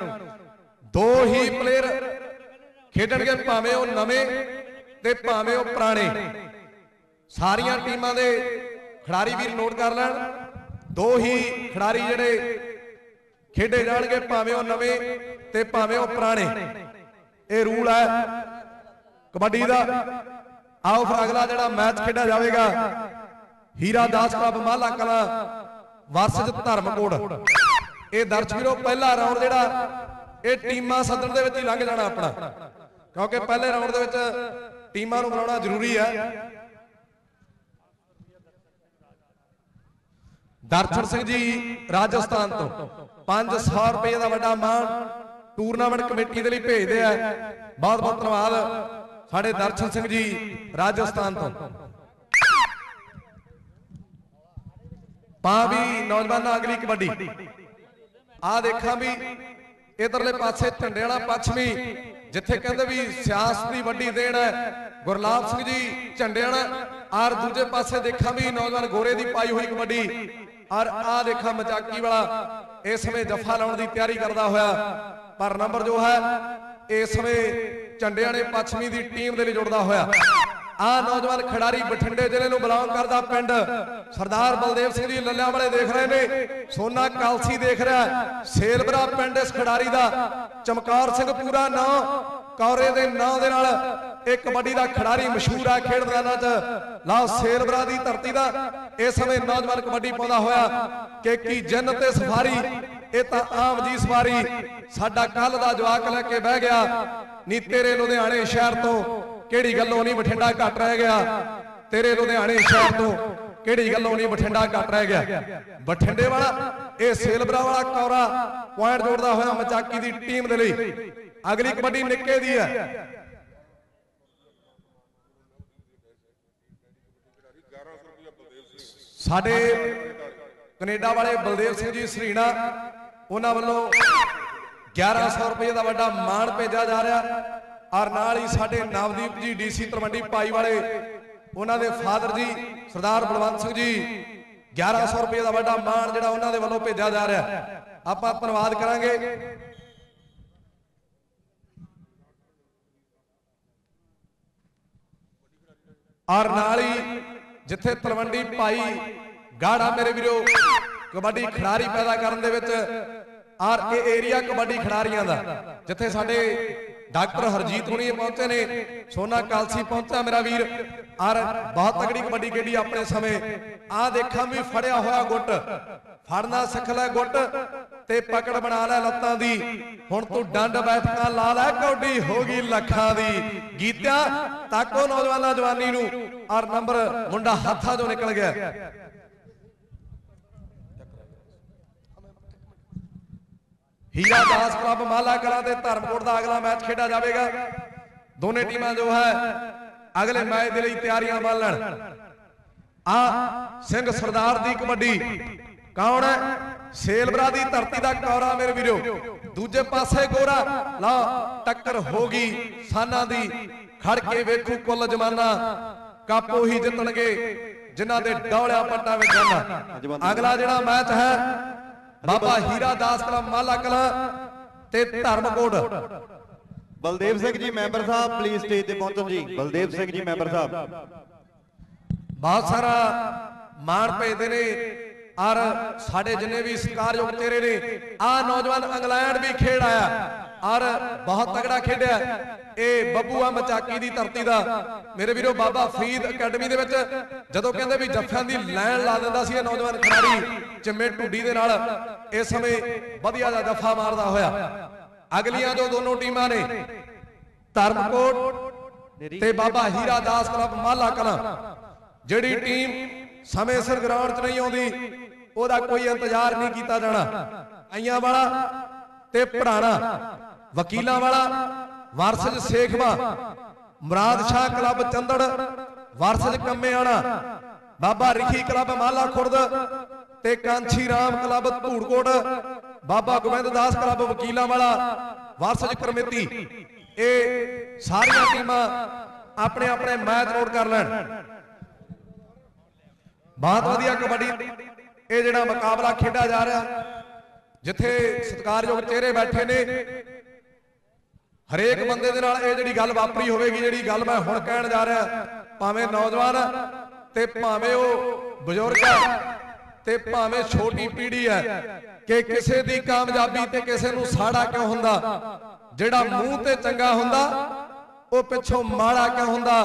ਦੋ ਹੀ ਪਲੇਅਰ ਖੇਡਣਗੇ, ਭਾਵੇਂ ਉਹ ਨਵੇਂ ਤੇ ਭਾਵੇਂ ਉਹ ਪੁਰਾਣੇ। ਸਾਰੀਆਂ ਟੀਮਾਂ ਦੇ ਖਿਡਾਰੀ ਵੀਰ ਨੋਟ ਕਰ ਲੈਣ। ਦੋ ਹੀ ਖਿਡਾਰੀ ਜਿਹੜੇ ਖੇਡੇ ਜਾਣਗੇ, ਭਾਵੇਂ ਉਹ ਨਵੇਂ ਤੇ ਭਾਵੇਂ ਉਹ ਪੁਰਾਣੇ। ਇਹ ਰੂਲ ਹੈ ਕਬੱਡੀ ਦਾ। ਆਓ ਫਿਰ ਅਗਲਾ ਜਿਹੜਾ ਮੈਚ ਖੇਡਿਆ ਜਾਵੇਗਾ। ਹੀਰਾ ਦਾਸ ਕਲੱਬ ਮਾਲਾ ਕਲਾ। ਵਰਸਜ ਧਰਮਕੋਟ ਇਹ ਦਰਸ਼ਕ ਵੀਰੋ ਪਹਿਲਾ ਰਾਉਂਡ ਜਿਹੜਾ, ਇਹ ਟੀਮਾਂ ਸੱਦਣ ਦੇ ਵਿੱਚ ਹੀ ਲੰਘ ਜਾਣਾ ਆਪਣਾ। ਕਿਉਂਕਿ ਪਹਿਲੇ ਰਾਉਂਡ ਦੇ ਵਿੱਚ ਟੀਮਾਂ ਨੂੰ ਬਣਾਉਣਾ ਜ਼ਰੂਰੀ ਹੈ। ਦਰਸ਼ਨ ਸਿੰਘ ਜੀ, ਰਾਜਸਥਾਨ ਤੋਂ। 500 ਰੁਪਏ ਦਾ ਵੱਡਾ ਮਾਣ ਟੂਰਨਾਮੈਂਟ ਕਮੇਟੀ ਦੇ ਲਈ ਭੇਜਦੇ ਆ। ਬਹੁਤ ਬਹੁਤ ਧੰਨਵਾਦ ਸਾਡੇ ਦਰਸ਼ਨ ਸਿੰਘ ਜੀ, ਰਾਜਸਥਾਨ ਤੋਂ। ਪਾ ਵੀ ਨੌਜਵਾਨਾਂ ਅਗਲੀ ਕਬੱਡੀ। ਆ ਦੇਖਾਂ ਵੀ ਇਧਰਲੇ ਪਾਸੇ ਝੰਡੇ ਵਾਲਾ ਪੱਛਮੀ, ਜਿੱਥੇ ਕਹਿੰਦੇ ਵੀ ਸਿਆਸਤ ਦੀ ਵੱਡੀ ਦੇਣ ਹੈ ਗੁਰਲਾਬ ਸਿੰਘ ਜੀ ਝੰਡੇ ਵਾਲਾ। ਔਰ ਦੂਜੇ ਪਾਸੇ ਦੇਖਾਂ ਵੀ ਨੌਜਵਾਨ ਗੋਰੇ ਦੀ ਪਾਈ ਹੋਈ ਕਬੱਡੀ। ਔਰ ਆ ਦੇਖਾਂ ਮਚਾਕੀ ਵਾਲਾ, ਇਸ ਸਮੇਂ ਜਫਾ ਲਾਉਣ ਦੀ ਤਿਆਰੀ ਕਰਦਾ ਹੋਇਆ। ਪਰ ਨੰਬਰ ਜੋ ਹੈ, ਇਸ ਸਮੇਂ ਝੰਡੇ ਵਾਲੇ ਪੱਛਮੀ ਦੀ ਟੀਮ ਦੇ ਲਈ ਜੁੜਦਾ ਹੋਇਆ। ਆ ਨੌਜਵਾਨ ਖਿਡਾਰੀ ਬਠਿੰਡੇ ਜ਼ਿਲ੍ਹੇ ਨੂੰ ਬਿਲੋਂਗ ਕਰਦਾ ਪਿੰਡ। ਸਰਦਾਰ ਬਲਦੇਵ ਸਿੰਘ ਜੀ ਲੱਲਿਆਂ ਵਾਲੇ ਦੇਖ ਰਹੇ ਨੇ। ਸੋਨਾ ਕਾਲਸੀ ਦੇਖ ਰਿਹਾ ਸੇਲਬਰਾ ਪਿੰਡ ਇਸ ਖਿਡਾਰੀ ਦਾ। ਚਮਕੌਰ ਸਿੰਘ ਪੂਰਾ ਨਾਂ, ਕੌਰੇ ਦੇ ਨਾਂ ਦੇ ਨਾਲ ਇਹ ਕਬੱਡੀ ਦਾ ਖਿਡਾਰੀ ਮਸ਼ਹੂਰ ਆ ਖੇਡ ਮੈਦਾਨਾਂ 'ਚ। ਲਓ, ਸੇਲਬਰਾ ਦੀ ਧਰਤੀ ਦਾ ਇਸ ਸਮੇਂ ਨੌਜਵਾਨ ਕਬੱਡੀ ਪਾਉਂਦਾ ਹੋਇਆ। ਕਿ ਕੀ ਜਿੰਨ ਤੇ ਸਫਾਰੀ ਇਹ ਤਾਂ ਆਮ ਜੀ ਸਵਾਰੀ। ਸਾਡਾ ਕੱਲ ਦਾ ਜਵਾਕ ਲੈ ਕੇ ਬਹਿ ਗਿਆ। ਨੀ ਤੇਰੇ ਲੁਧਿਆਣੇ ਸ਼ਹਿਰ ਤੋਂ ਕਿਹੜੀ ਗੱਲੋਂ ਨਹੀਂ ਬਠਿੰਡਾ ਘੱਟ ਰਹਿ ਗਿਆ? ਤੇਰੇ ਲੁਧਿਆਣੇ ਸ਼ਹਿਰ ਤੋਂ ਕਿਹੜੀ ਗੱਲੋਂ ਨਹੀਂ ਬਠਿੰਡਾ ਘੱਟ ਰਹਿ ਗਿਆ? ਬਠਿੰਡੇ ਵਾਲਾ, ਇਹ ਸੇਲਬਰਾ ਵਾਲਾ ਕੌਰਾ ਪੁਆਇੰਟ ਜੋੜਦਾ ਹੋਇਆ ਮਚਾਕੀ ਦੀ ਟੀਮ ਦੇ ਲਈ। ਅਗਲੀ ਕਬੱਡੀ ਨਿੱਕੇ ਦੀ ਹੈ। ਸਾਡੇ ਕੈਨੇਡਾ ਵਾਲੇ ਬਲਦੇਵ ਸਿੰਘ ਜੀ ਸਰੀਣਾ, ਉਹਨਾਂ ਵੱਲੋਂ 1100 ਰੁਪਏ ਦਾ ਵੱਡਾ ਮਾਣ ਭੇਜਿਆ ਜਾ ਰਿਹਾ। ਔਰ ਨਾਲ ਹੀ ਸਾਡੇ ਨਵਦੀਪ ਜੀ ਡੀਸੀ ਤਰਵੰਡੀ ਪਾਈ ਵਾਲੇ, ਉਹਨਾਂ ਦੇ ਫਾਦਰ ਜੀ, ਸਰਦਾਰ ਬਲਵੰਤ ਸਿੰਘ ਜੀ 1100 ਰੁਪਏ ਦਾ ਵੱਡਾ ਮਾਣ ਜਿਹੜਾ ਉਹਨਾਂ ਦੇ ਵੱਲੋਂ ਭੇਜਿਆ ਜਾ ਰਿਹਾ ਆਪਾਂ ਧੰਨਵਾਦ ਕਰਾਂਗੇ। ਔਰ ਨਾਲ ਹੀ ਜਿੱਥੇ ਤਲਵੰਡੀ ਪਾਈ ਗਾੜਾ ਮੇਰੇ ਵੀਰੋ, ਕਬੱਡੀ ਖਿਡਾਰੀ ਪੈਦਾ ਕਰਨ ਦੇ ਵਿੱਚ, ਔਰ ਇਹ ਏਰੀਆ ਕਬੱਡੀ ਖਿਡਾਰੀਆਂ ਦਾ, ਜਿੱਥੇ ਸਾਡੇ ਡਾਕਟਰ ਹਰਜੀਤ ਹੁਣੀ ਪਹੁੰਚੇ ਨੇ। ਸੋਨਾ ਕਾਲਸੀ ਪਹੁੰਚਾ ਮੇਰਾ ਵੀਰ। ਔਰ ਬਹੁਤ ਤਗੜੀ ਕਬੱਡੀ ਖੇਡੀ ਆਪਣੇ ਸਮੇਂ। ਆ ਦੇਖਾਂ ਵੀ ਫੜਿਆ ਹੋਇਆ ਗੁੱਟ। ਫੜਨਾ ਸਿੱਖ ਲੈ ਗੁੱਟ ਤੇ ਪਕੜ ਬਣਾ ਲੈ ਲੱਤਾਂ ਦੀ। ਹੁਣ ਤੂੰ ਡੰਡ ਬੈਠਕਾਂ ਲਾ ਲੈ ਕੌਡੀ ਹੋ ਗਈ ਲੱਖਾਂ ਦੀ। ਗੀਤਿਆ ਤਾਕੋ ਨੌਜਵਾਨਾਂ ਜਵਾਨੀ ਨੂੰ। ਔਰ ਨੰਬਰ ਮੁੰਡਾ ਹੱਥਾਂ ਚੋਂ ਨਿਕਲ ਗਿਆ। ਹੀਰਾ ਦਾਸ ਕਲੱਬ ਮਾਲਾ ਕਲਾ ਤੇ ਧਰਮਕੋਟ ਦਾ ਅਗਲਾ ਮੈਚ ਖੇਡਿਆ ਜਾਵੇਗਾ। ਦੋਨੇ ਟੀਮਾਂ ਜੋ ਹੈ, ਅਗਲੇ ਮੈਚ ਦੇ ਲਈ ਤਿਆਰੀਆਂ ਬੰਨਣ ਆ ਸਿੰਘ ਸਰਦਾਰ ਦੀ ਕਬੱਡੀ। ਕੌਣ ਹੈ? ਸੇਲਬਰਾ ਦੀ ਧਰਤੀ ਦਾ ਕੌਰਾ ਮੇਰੇ ਵੀਰੋ। ਦੂਜੇ ਪਾਸੇ ਗੋਰਾ। ਲਾ ਟੱਕਰ ਹੋ ਗਈ ਸਾਨਾਂ ਦੀ। ਖੜ ਕੇ ਵੇਖੂ ਕੁੱਲ ਜਮਾਨਾ। ਕੱਪ ਉਹੀ ਜਿੱਤਣਗੇ, ਜਿਨ੍ਹਾਂ ਦੇ ਡੌਲਿਆ ਪੱਟਾਂ ਵਿੱਚ ਜਾਣਾ। ਅਗਲਾ ਜਿਹੜਾ ਮੈਚ ਹੈ ਬਾਬਾ ਹੀਰਾ ਦਾਸ ਕਲਾ ਮਾਲਾ ਕਲਾ ਤੇ Dharamkot. Baldev Singh ji member Sahib please stage ਤੇ ਪਹੁੰਚੋ ਜੀ। ਬਲਦੇਵ ਸਿੰਘ ਜੀ ਮੈਂਬਰ ਸਾਹਿਬ। ਬਹੁਤ ਸਾਰਾ ਮਾਣ ਭੇਜਦੇ ਨੇ। ਔਰ ਸਾਡੇ ਜਿੰਨੇ ਵੀ ਸਤਿਕਾਰਯੋਗ ਚਿਹਰੇ ਨੇ ਆ ਨੌਜਵਾਨ ਇੰਗਲੈਂਡ ਵੀ ਖੇਡ ਆਇਆ। ਔਰ ਬਹੁਤ ਤਗੜਾ ਖੇਡਿਆ। ਇਹ ਬੱਬੂਆ ਮਚਾਕੀ ਦੀ ਧਰਤੀ ਦਾ। ਮੇਰੇ ਵੀਰੋ, ਬਾਬਾ ਫਰੀਦ ਅਕੈਡਮੀ ਦੇ ਵਿੱਚ ਜਦੋਂ ਕਹਿੰਦੇ ਵੀ ਜੱਫਿਆਂ ਦੀ ਲਾਈਨ ਲਾ ਦਿੰਦਾ ਸੀ ਇਹ ਨੌਜਵਾਨ ਖਿਡਾਰੀ ਚਿੰਮੇ ਢੁੱਡੀ ਦੇ ਨਾਲ, ਇਸ ਸਮੇਂ ਵਧੀਆ ਦਾ ਜੱਫਾ ਮਾਰਦਾ ਹੋਇਆ। ਅਗਲੀਆਂ ਜੋ ਦੋਨੋਂ ਟੀਮਾਂ ਨੇ, ਧਰਮਕੋਟ ਤੇ ਬਾਬਾ ਹੀਰਾ ਦਾਸ ਕਲੱਬ ਮਾਲਾ ਕਲਾਂ, ਜਿਹੜੀ ਟੀਮ ਸਮੇਂ ਸਿਰ ਗਰਾਊਂਡ 'ਚ ਨਹੀਂ ਆਉਂਦੀ, ਉਹਦਾ ਕੋਈ ਇੰਤਜ਼ਾਰ ਨਹੀਂ ਕੀਤਾ ਜਾਣਾ। ਆਈਆਂ ਵਾਲਾ ਤੇ ਪੜਾਣਾ। ਵਕੀਲਾਂ ਵਾਲਾ, ਵਾਰਸਜ ਸੇਖਵਾ, ਮੁਰਾਦ ਸ਼ਾਹ ਕਲੱਬ ਚੰਦੜ, ਵਾਰਸਜ ਕੰਮੇ ਵਾਲਾ ਬਾਬਾ ਰਿਖੀ ਕਲੱਬ ਮਾਲਾ ਖੁਰਦ ਤੇ Kanshi Ram club Dhurkot, Baba Gobind Das club Wakilan Wala, versus ਕਰਮੇਤੀ ਇਹ ਸਾਰੀਆਂ ਟੀਮਾਂ ਆਪਣੇ ਆਪਣੇ ਮੈਚ ਨੋਟ ਕਰ ਲੈਣ। ਬਹੁਤ ਵਧੀਆ ਕਬੱਡੀ, ਇਹ ਜਿਹੜਾ ਮੁਕਾਬਲਾ ਖੇਡਿਆ ਜਾ ਰਿਹਾ, ਜਿੱਥੇ ਸਤਿਕਾਰਯੋਗ ਚਿਹਰੇ ਬੈਠੇ ਨੇ ਹਰੇਕ ਬੰਦੇ ਦੇ ਨਾਲ ਇਹ ਜਿਹੜੀ ਗੱਲ ਵਾਪਰੀ ਹੋਵੇਗੀ, ਜਿਹੜੀ ਗੱਲ ਮੈਂ ਹੁਣ ਕਹਿਣ ਜਾ ਰਿਹਾ, ਭਾਵੇਂ ਨੌਜਵਾਨ ਤੇ ਭਾਵੇਂ ਉਹ ਬਜ਼ੁਰਗ ਆ ਤੇ ਭਾਵੇਂ ਛੋਟੀ ਪੀੜ੍ਹੀ ਹੈ ਕਿ ਕਿਸੇ ਦੀ ਕਾਮਯਾਬੀ ਤੇ ਕਿਸੇ ਨੂੰ ਸਾੜਾ ਕਿਉਂ ਹੁੰਦਾ? ਜਿਹੜਾ ਮੂੰਹ ਤੇ ਚੰਗਾ ਹੁੰਦਾ, ਉਹ ਪਿੱਛੋਂ ਮਾੜਾ ਕਿਉਂ ਹੁੰਦਾ?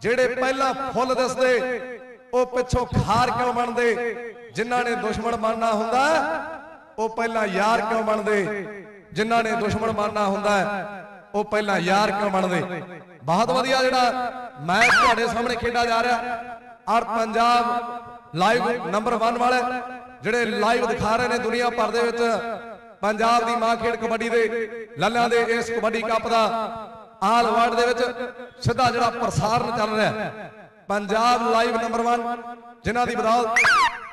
ਜਿਹੜੇ ਪਹਿਲਾਂ ਫੁੱਲ ਦਿਸਦੇ, ਉਹ ਪਿੱਛੋਂ ਖਾਰ ਕਿਉਂ ਬਣਦੇ? ਜਿਨ੍ਹਾਂ ਨੇ ਦੁਸ਼ਮਣ ਬਣਨਾ ਹੁੰਦਾ, ਉਹ ਪਹਿਲਾਂ ਯਾਰ ਕਿਉਂ ਬਣਦੇ? ਜਿਨ੍ਹਾਂ ਨੇ ਦੁਸ਼ਮਣ ਬਣਨਾ ਹੁੰਦਾ ਹੈ, ਉਹ ਪਹਿਲਾਂ ਯਾਰ ਕਿਉਂ ਬਣਦੇ? ਬਹੁਤ ਵਧੀਆ ਜਿਹੜਾ ਮੈਚ ਤੁਹਾਡੇ ਸਾਹਮਣੇ ਖੇਡਿਆ ਜਾ ਰਿਹਾ। ਔਰ ਪੰਜਾਬ ਲਾਈਵ ਨੰਬਰ 1 ਵਾਲੇ ਜਿਹੜੇ ਲਾਈਵ ਦਿਖਾ ਰਹੇ ਨੇ ਦੁਨੀਆ ਭਰ ਦੇ ਵਿੱਚ, ਪੰਜਾਬ ਦੀ ਮਾਂ ਖੇਡ ਕਬੱਡੀ ਦੇ ਲੱਲਿਆਂ ਦੇ ਇਸ ਕਬੱਡੀ ਕੱਪ ਦਾ ਆਲ ਵਰਲਡ ਦੇ ਵਿੱਚ ਸਿੱਧਾ ਜਿਹੜਾ ਪ੍ਰਸਾਰਣ ਚੱਲ ਰਿਹਾ ਪੰਜਾਬ ਲਾਈਵ ਨੰਬਰ 1 ਜਿਨ੍ਹਾਂ ਦੀ ਬਦੌਲਤ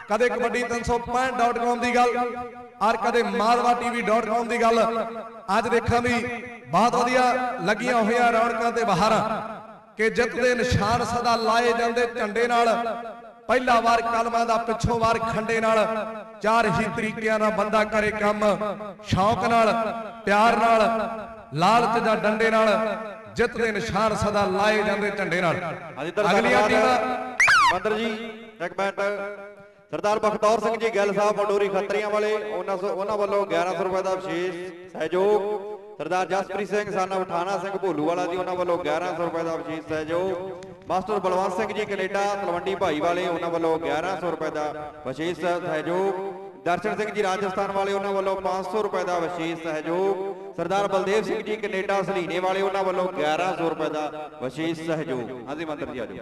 ਕਦੇ ਕਬੱਡੀ 365.com ਦੀ ਗੱਲ ਔਰ ਕਦੇ ਮਾਲਵਾ.tv.com ਦੀ ਗੱਲ। ਅੱਜ ਦੇਖਾਂ ਵੀ ਬਹੁਤ ਵਧੀਆ ਲੱਗੀਆਂ ਹੋਈਆਂ ਰੌਣਕਾਂ ਤੇ ਬਹਾਰਾਂ। ਕਿ ਜਿੱਤ ਦੇ ਨਿਸ਼ਾਨ ਸਦਾ ਲਾਏ ਜਾਂਦੇ ਝੰਡੇ ਨਾਲ। ਪਹਿਲਾ ਵਾਰ ਕਲਮਾਂ ਦਾ ਪਿੱਛੋਂ ਵਾਰ ਖੰਡੇ ਨਾਲ। ਚਾਰ ਹੀ ਤਰੀਕਿਆਂ ਨਾਲ ਬੰਦਾ ਕਰੇ ਕੰਮ। ਸ਼ੌਂਕ ਨਾਲ ਪਿਆਰ ਨਾਲ ਲਾਲਚ ਜਾਂ ਡੰਡੇ ਨਾਲ। ਜਿੱਤ ਦੇ ਨਿਸ਼ਾਨ ਸਦਾ ਲਾਏ ਜਾਂਦੇ ਝੰਡੇ ਨਾਲ। ਅਗਲੀਆਂ ਟੀਮਾਂ ਮੰਦਰ ਜੀ ਇੱਕ ਮਿੰਟ। ਸਰਦਾਰ ਬਖਤੌਰ ਸਿੰਘ ਜੀ ਗੱਲ ਸਾਹਿਬ ਮੰਡੋਰੀ ਖੱਤਰੀਆਂ ਵਾਲੇ, ਉਹਨਾਂ ਉਹਨਾਂ ਵੱਲੋਂ 1100 ਰੁਪਏ ਦਾ ਵਿਸ਼ੇਸ਼ ਸਹਿਯੋਗ ਸਰਦਾਰ ਜਸਪ੍ਰੀਤ ਸਿੰਘ, ਸਾਨਾ ਉਠਾਣਾ ਸਿੰਘ, ਭੋਲੂ ਵਾਲਾ ਜੀ, ਉਹਨਾਂ ਵੱਲੋਂ 1100 ਰੁਪਏ ਦਾ ਵਿਸ਼ੇਸ਼ ਸਹਿਯੋਗ। ਮਾਸਟਰ ਬਲਵੰਤ ਸਿੰਘ ਜੀ ਕੈਨੇਡਾ, ਤਲਵੰਡੀ ਭਾਈ ਵਾਲੇ, ਉਹਨਾਂ ਵੱਲੋਂ 1100 ਰੁਪਏ ਦਾ ਵਿਸ਼ੇਸ਼ ਸਹਿਯੋਗ। ਦਰਸ਼ਨ ਸਿੰਘ ਜੀ ਰਾਜਸਥਾਨ ਵਾਲੇ, ਉਹਨਾਂ ਵੱਲੋਂ 500 ਰੁਪਏ ਦਾ ਵਿਸ਼ੇਸ਼ ਸਹਿਯੋਗ। ਸਰਦਾਰ ਬਲਦੇਵ ਸਿੰਘ ਜੀ ਕੈਨੇਡਾ, ਸਲੀਨੇ ਵਾਲੇ, ਉਹਨਾਂ ਵੱਲੋਂ 1100 ਰੁਪਏ ਦਾ ਵਿਸ਼ੇਸ਼ ਸਹਿਯੋਗ। ਹਾਂਜੀ ਮੰਤਰ ਜੀ ਆਜੋ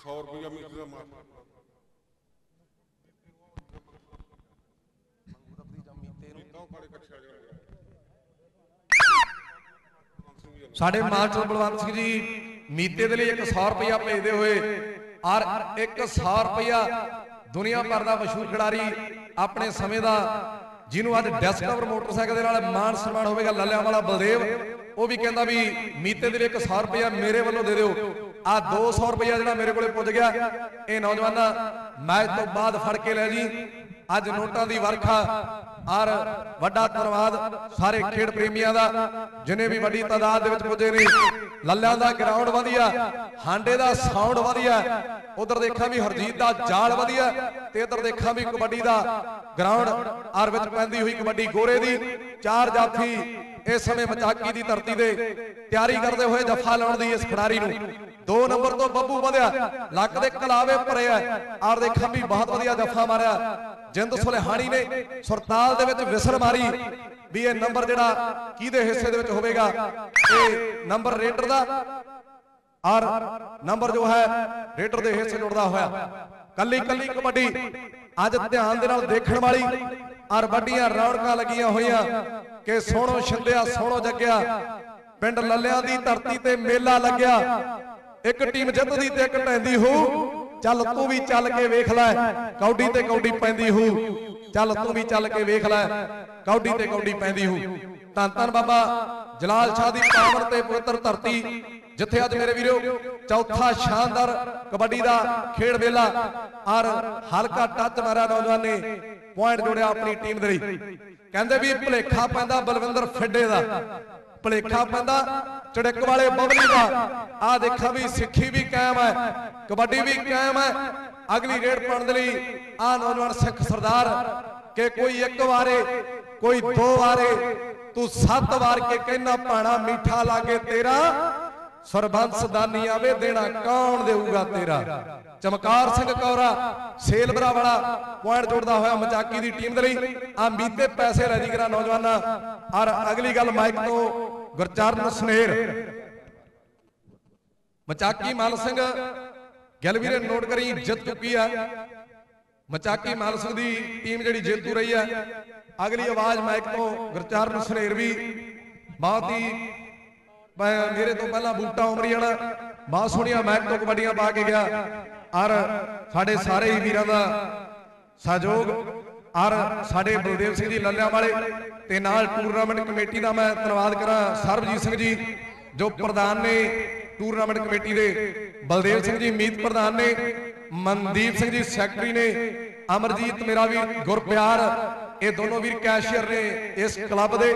100 ਰੁਪਇਆ ਮੀਟਰ ਦਾ ਮਾਰ ਸਾਡੇ ਮਾਸਟਰ ਬਲਵੰਤ ਸਿੰਘ ਜੀ ਮੀਤੇ ਦੇ ਲਈ ਇੱਕ 100 ਰੁਪਇਆ ਭੇਜਦੇ ਹੋਏ ਔਰ ਇੱਕ 100 ਰੁਪਇਆ ਦੁਨੀਆ ਭਰ ਦਾ ਮਸ਼ਹੂਰ ਖਿਡਾਰੀ ਆਪਣੇ ਸਮੇਂ ਦਾ ਜਿਹਨੂੰ ਅੱਜ ਡਿਸਕਵਰ ਮੋਟਰਸਾਈਕਲ ਦੇ ਨਾਲ ਮਾਨ ਸਨਮਾਨ ਹੋਵੇਗਾ ਲੱਲਿਆਂ ਵਾਲਾ ਬਲਦੇਵ ਉਹ ਵੀ ਕਹਿੰਦਾ ਵੀ ਮੀਤੇ ਦੇ ਲਈ ਇੱਕ 100 ਰੁਪਇਆ ਮੇਰੇ ਵੱਲੋਂ ਦੇ ਦਿਓ। ਆ 200 ਰੁਪਇਆ ਜਿਹੜਾ ਮੇਰੇ ਕੋਲੇ ਪੁੱਜ ਗਿਆ, ਇਹ ਨੌਜਵਾਨਾਂ ਮੈਚ ਤੋਂ ਬਾਅਦ ਫੜ ਕੇ ਲੈ ਜੀ। ਅੱਜ ਨੋਟਾਂ ਦੀ ਵਰਖਾ, ਔਰ ਵੱਡਾ ਧੰਨਵਾਦ ਸਾਰੇ ਖੇਡ ਪ੍ਰੇਮੀਆਂ ਦਾ, ਜਿਨੇ ਵੀ ਵੱਡੀ ਤਾਦਾਦ ਦੇ ਵਿੱਚ ਪੁੱਜੇ ਨੇ। ਲੱਲਿਆਂ ਦਾ ਗਰਾਊਂਡ ਵਧੀਆ, ਹਾਂਡੇ ਦਾ ਸਾਊਂਡ ਵਧੀਆ, ਉਧਰ ਦੇਖਾਂ ਵੀ ਹਰਜੀਤ ਦਾ ਜਾਲ ਵਧੀਆ, ਤੇ ਇਧਰ ਦੇਖਾਂ ਵੀ ਕਬੱਡੀ ਦਾ ਗਰਾਊਂਡ, ਔਰ ਵਿੱਚ ਪੈਂਦੀ ਹੋਈ ਕਬੱਡੀ ਗੋਰੇ ਦੀ। ਚਾਰ ਜਾਫੀ ਇਸ ਸਮੇਂ ਮਚਾਕੀ ਦੀ ਧਰਤੀ ਦੇ ਤਿਆਰੀ ਕਰਦੇ ਹੋਏ ਜੱਫਾ ਲਾਉਣ ਦੀ ਇਸ ਖਿਡਾਰੀ ਨੂੰ। ਦੋ ਨੰਬਰ ਤੋਂ ਬੱਬੂ ਵਧਿਆ। ਲੱਕ ਦੇ ਕਲਾਵੇ ਭਰਿਆ ਔਰ ਦੇਖਾਂ ਵੀ ਬਹੁਤ ਵਧੀਆ ਜੱਫਾ ਮਾਰਿਆ। ਜਿੰਦ ਸੁਲੇਹਾਣੀ ਨੇ ਸੁਰਤਾਲ ਦੇ ਵਿੱਚ ਵਿਸਰ ਮਾਰੀ ਵੀ ਇਹ ਨੰਬਰ ਜਿਹੜਾ ਕਿਹਦੇ ਹਿੱਸੇ ਦੇ ਵਿੱਚ ਹੋਵੇਗਾ, ਇਹ ਨੰਬਰ ਰੇਡਰ ਦਾ। ਔਰ ਨੰਬਰ ਜੋ ਹੈ, ਰੇਡਰ ਦੇ ਹਿੱਸੇ ਜੁੜਦਾ ਹੋਇਆ। ਕੱਲੀ ਕੱਲੀ ਕਬੱਡੀ ਅੱਜ ਧਿਆਨ ਦੇ ਨਾਲ ਦੇਖਣ ਵਾਲੀ ਔਰ ਵੱਡੀਆਂ ਰੌਣਕਾਂ ਲੱਗੀਆਂ ਹੋਈਆਂ ਕਿ ਸੋਹਣੋ ਛਿੰਦਿਆ, ਸੋਹਣੋ ਜੱਗਿਆ। ਪਿੰਡ ਲੱਲਿਆਂ ਦੀ ਧਰਤੀ ਤੇ ਮੇਲਾ ਲੱਗਿਆ। ਇੱਕ ਟੀਮ ਜਿੱਤਦੀ ਤੇ ਇੱਕ ਢੈਂਦੀ ਹੋ। ਚੱਲ ਤੂੰ ਵੀ ਚੱਲ ਕੇ ਵੇਖ ਲੈ, ਕੌਡੀ ਤੇ ਕੌਡੀ ਪੈਂਦੀ ਹੋ। ਚੱਲ ਤੂੰ ਵੀ ਚੱਲ ਕੇ ਵੇਖ ਲੈ, ਕੌਡੀ ਤੇ ਕੌਡੀ ਪੈਂਦੀ ਹੋ। ਧੰਨ ਧੰਨ ਬਾਬਾ ਜਲਾਲ ਸ਼ਾਹ ਦੀ ਪਾਵਨ ਤੇ ਪਵਿੱਤਰ ਧਰਤੀ। ਜਿੱਥੇ ਅੱਜ ਮੇਰੇ ਵੀਰੋ ਚੌਥਾ ਸ਼ਾਨਦਾਰ ਕਬੱਡੀ ਦਾ ਖੇਡ ਵੇਲਾ ਔਰ ਹਲਕਾ ਟੱਚ ਮਾਰਿਆ ਨੌਜਵਾਨ ਨੇ ਪੁਆਇੰਟ ਜੋੜਿਆ ਆਪਣੀ ਟੀਮ ਦੇ ਲਈ। ਕਹਿੰਦੇ ਵੀ ਭਲੇਖਾ ਪੈਂਦਾ ਬਲਵਿੰਦਰ ਫਿੱਡੇ ਦਾ। ਭਲੇਖਾ ਪੈਂਦਾ ਚੜਕ ਵਾਲੇ ਬਬਲੀ ਦਾ। ਆ ਦੇਖਾਂ ਵੀ ਸਿੱਖੀ ਵੀ ਕਾਇਮ ਹੈ, ਕਬੱਡੀ ਵੀ ਕਾਇਮ ਹੈ। ਅਗਲੀ ਰੇਡ ਪਾਉਣ ਦੇ ਲਈ ਆ ਨੌਜਵਾਨ ਸਿੱਖ ਸਰਦਾਰ ਕਿ ਕੋਈ ਇੱਕ ਵਾਰੇ, ਕੋਈ ਦੋ ਵਾਰੇ, ਤੂੰ ਸੱਤ ਵਾਰ ਕੇ ਕਹਿਣਾ ਪਾਣਾ ਮਿੱਠਾ ਲਾਗੇ ਤੇਰਾ ਸਰਬੰਸ ਦਾਨੀ ਆਵੇ ਦੇਣਾ, ਕੌਣ ਦੇਊਗਾ ਤੇਰਾ? ਚਮਕਾਰ ਸਿੰਘ ਕੌਰਾ ਸੇਲਬਰਾ ਵਾਲਾ, ਪੁਆਇੰਟ ਜੋੜਦਾ ਹੋਇਆ ਮਚਾਕੀ ਦੀ ਟੀਮ ਦੇ ਲਈ। ਆ ਮੀਤੇ ਪੈਸੇ ਰੈਡੀ ਕਰਾ ਨੌਜਵਾਨਾਂ। ਔਰ ਅਗਲੀ ਗੱਲ ਮਾਈਕ ਤੋਂ ਗੁਰਚਰਨ ਸਨੇਰ। ਮਚਾਕੀ ਮਾਲ ਸਿੰਘ ਗੈਲਵੀਰੇ ਨੋਟ ਕਰੀ, ਜਿੱਤ ਚੁੱਕੀ ਆ। ਮਚਾਕੀ ਮਾਲ ਸਿੰਘ ਦੀ ਟੀਮ ਜਿਹੜੀ ਜੇਤੂ ਰਹੀ ਆ। ਅਗਲੀ ਆਵਾਜ਼ ਮਾਈਕ ਤੋਂ ਗੁਰਚਰਨ ਸਨੇਰ ਵੀ। ਬਹੁਤ ਹੀ ਮੇਰੇ ਤੋਂ ਪਹਿਲਾਂ ਬੂਟਾ ਉਮਰੀ ਵਾਲਾ ਬਹੁਤ ਸੋਹਣੀਆਂ ਮੈਚ ਤੋਂ ਕਬੱਡੀਆਂ ਪਾ ਕੇ ਗਿਆ। ਔਰ ਸਾਡੇ ਸਾਰੇ ਹੀ ਵੀਰਾਂ ਦਾ ਸਹਿਯੋਗ ਔਰ ਸਾਡੇ ਬਲਦੇਵ ਸਿੰਘ ਜੀ ਲੱਲਿਆਂ ਵਾਲੇ ਤੇ ਨਾਲ ਟੂਰਨਾਮੈਂਟ ਕਮੇਟੀ ਦਾ ਮੈਂ ਧੰਨਵਾਦ ਕਰਾਂ, ਸਰਬਜੀਤ ਸਿੰਘ ਜੀ, ਜੋ ਪ੍ਰਧਾਨ ਨੇ ਟੂਰਨਾਮੈਂਟ ਕਮੇਟੀ ਦੇ, ਬਲਦੇਵ ਸਿੰਘ ਜੀ, ਮੀਤ ਪ੍ਰਧਾਨ ਨੇ, ਮਨਦੀਪ ਸਿੰਘ ਜੀ, ਸੈਕਟਰੀ ਨੇ, ਅਮਰਜੀਤ ਮੇਰਾ ਵੀ ਗੁਰਪਿਆਰ, ਇਹ ਦੋਨੋਂ ਵੀਰ ਕੈਸ਼ੀਅਰ ਨੇ ਇਸ ਕਲੱਬ ਦੇ।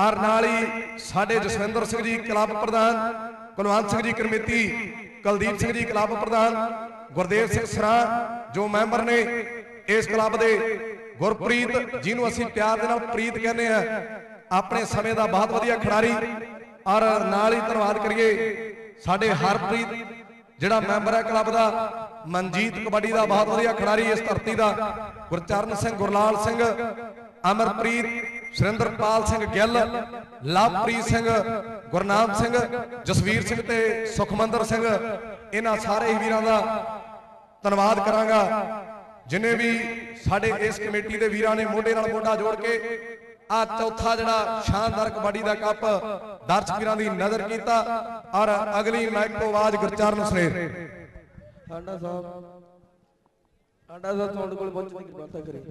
ਔਰ ਨਾਲ ਹੀ ਸਾਡੇ ਜਸਵਿੰਦਰ ਸਿੰਘ ਜੀ ਕਲੱਬ ਪ੍ਰਧਾਨ, ਕੁਲਵੰਤ ਸਿੰਘ ਜੀ ਕਰਮੇਤੀ ਕੁਲਦੀਪ ਸਿੰਘ ਜੀ ਕਲੱਬ ਪ੍ਰਧਾਨ, ਗੁਰਦੇਵ ਸਿੰਘ ਸਰਾ ਜੋ ਮੈਂਬਰ ਨੇ ਇਸ ਕਲੱਬ ਦੇ, ਗੁਰਪ੍ਰੀਤ ਜਿਹਨੂੰ ਅਸੀਂ ਪਿਆਰ ਦੇ ਨਾਲ ਪ੍ਰੀਤ ਕਹਿੰਦੇ ਆ ਆਪਣੇ ਸਮੇਂ ਦਾ ਬਹੁਤ ਵਧੀਆ ਖਿਡਾਰੀ। ਔਰ ਨਾਲ ਹੀ ਧੰਨਵਾਦ ਕਰੀਏ ਸਾਡੇ ਹਰਪ੍ਰੀਤ, ਜਿਹੜਾ ਮੈਂਬਰ ਹੈ ਕਲੱਬ ਦਾ, ਮਨਜੀਤ ਕਬੱਡੀ ਦਾ ਬਹੁਤ ਵਧੀਆ ਖਿਡਾਰੀ ਇਸ ਧਰਤੀ ਦਾ, ਗੁਰਚਰਨ ਸਿੰਘ, ਗੁਰਲਾਲ ਸਿੰਘ, ਅਮਰਪ੍ਰੀਤ ਸੁਰਿੰਦਰਪਾਲ ਸਿੰਘ ਗਿੱਲ, ਲਵਪ੍ਰੀਤ ਸਿੰਘ, ਗੁਰਨਾਮ ਸਿੰਘ, ਜਸਵੀਰ ਸਿੰਘ ਤੇ ਸੁਖਮੰਦਰ ਸਿੰਘ। ਇਹਨਾਂ ਸਾਰੇ ਵੀਰਾਂ ਦਾ ਧੰਨਵਾਦ ਕਰਾਂਗਾ। ਜਿਨੇ ਵੀ ਸਾਡੇ ਇਸ ਕਮੇਟੀ ਦੇ ਵੀਰਾਂ ਨੇ ਮੋਢੇ ਨਾਲ ਮੋਢਾ ਜੋੜ ਕੇ ਆ ਚੌਥਾ ਜਿਹੜਾ ਸ਼ਾਨਦਾਰ ਕਬੱਡੀ ਦਾ ਕੱਪ ਦਰਸ਼ਕ ਵੀਰਾਂ ਦੀ ਨਜ਼ਰ ਕੀਤਾ ਔਰ ਅਗਲੀ ਮੈਚ ਤੋਂ ਆਵਾਜ਼ ਗੁਰਚਰਨ ਸਨੇਰ ਸਾਡਾ ਸਾਹਿਬ ਸਾਡਾ ਸਾਹਿਬ ਤੁਹਾਡੇ ਕੋਲ ਪਹੁੰਚਣ ਦੀ ਕਿਰਪਾਲਤਾ ਕਰੇ।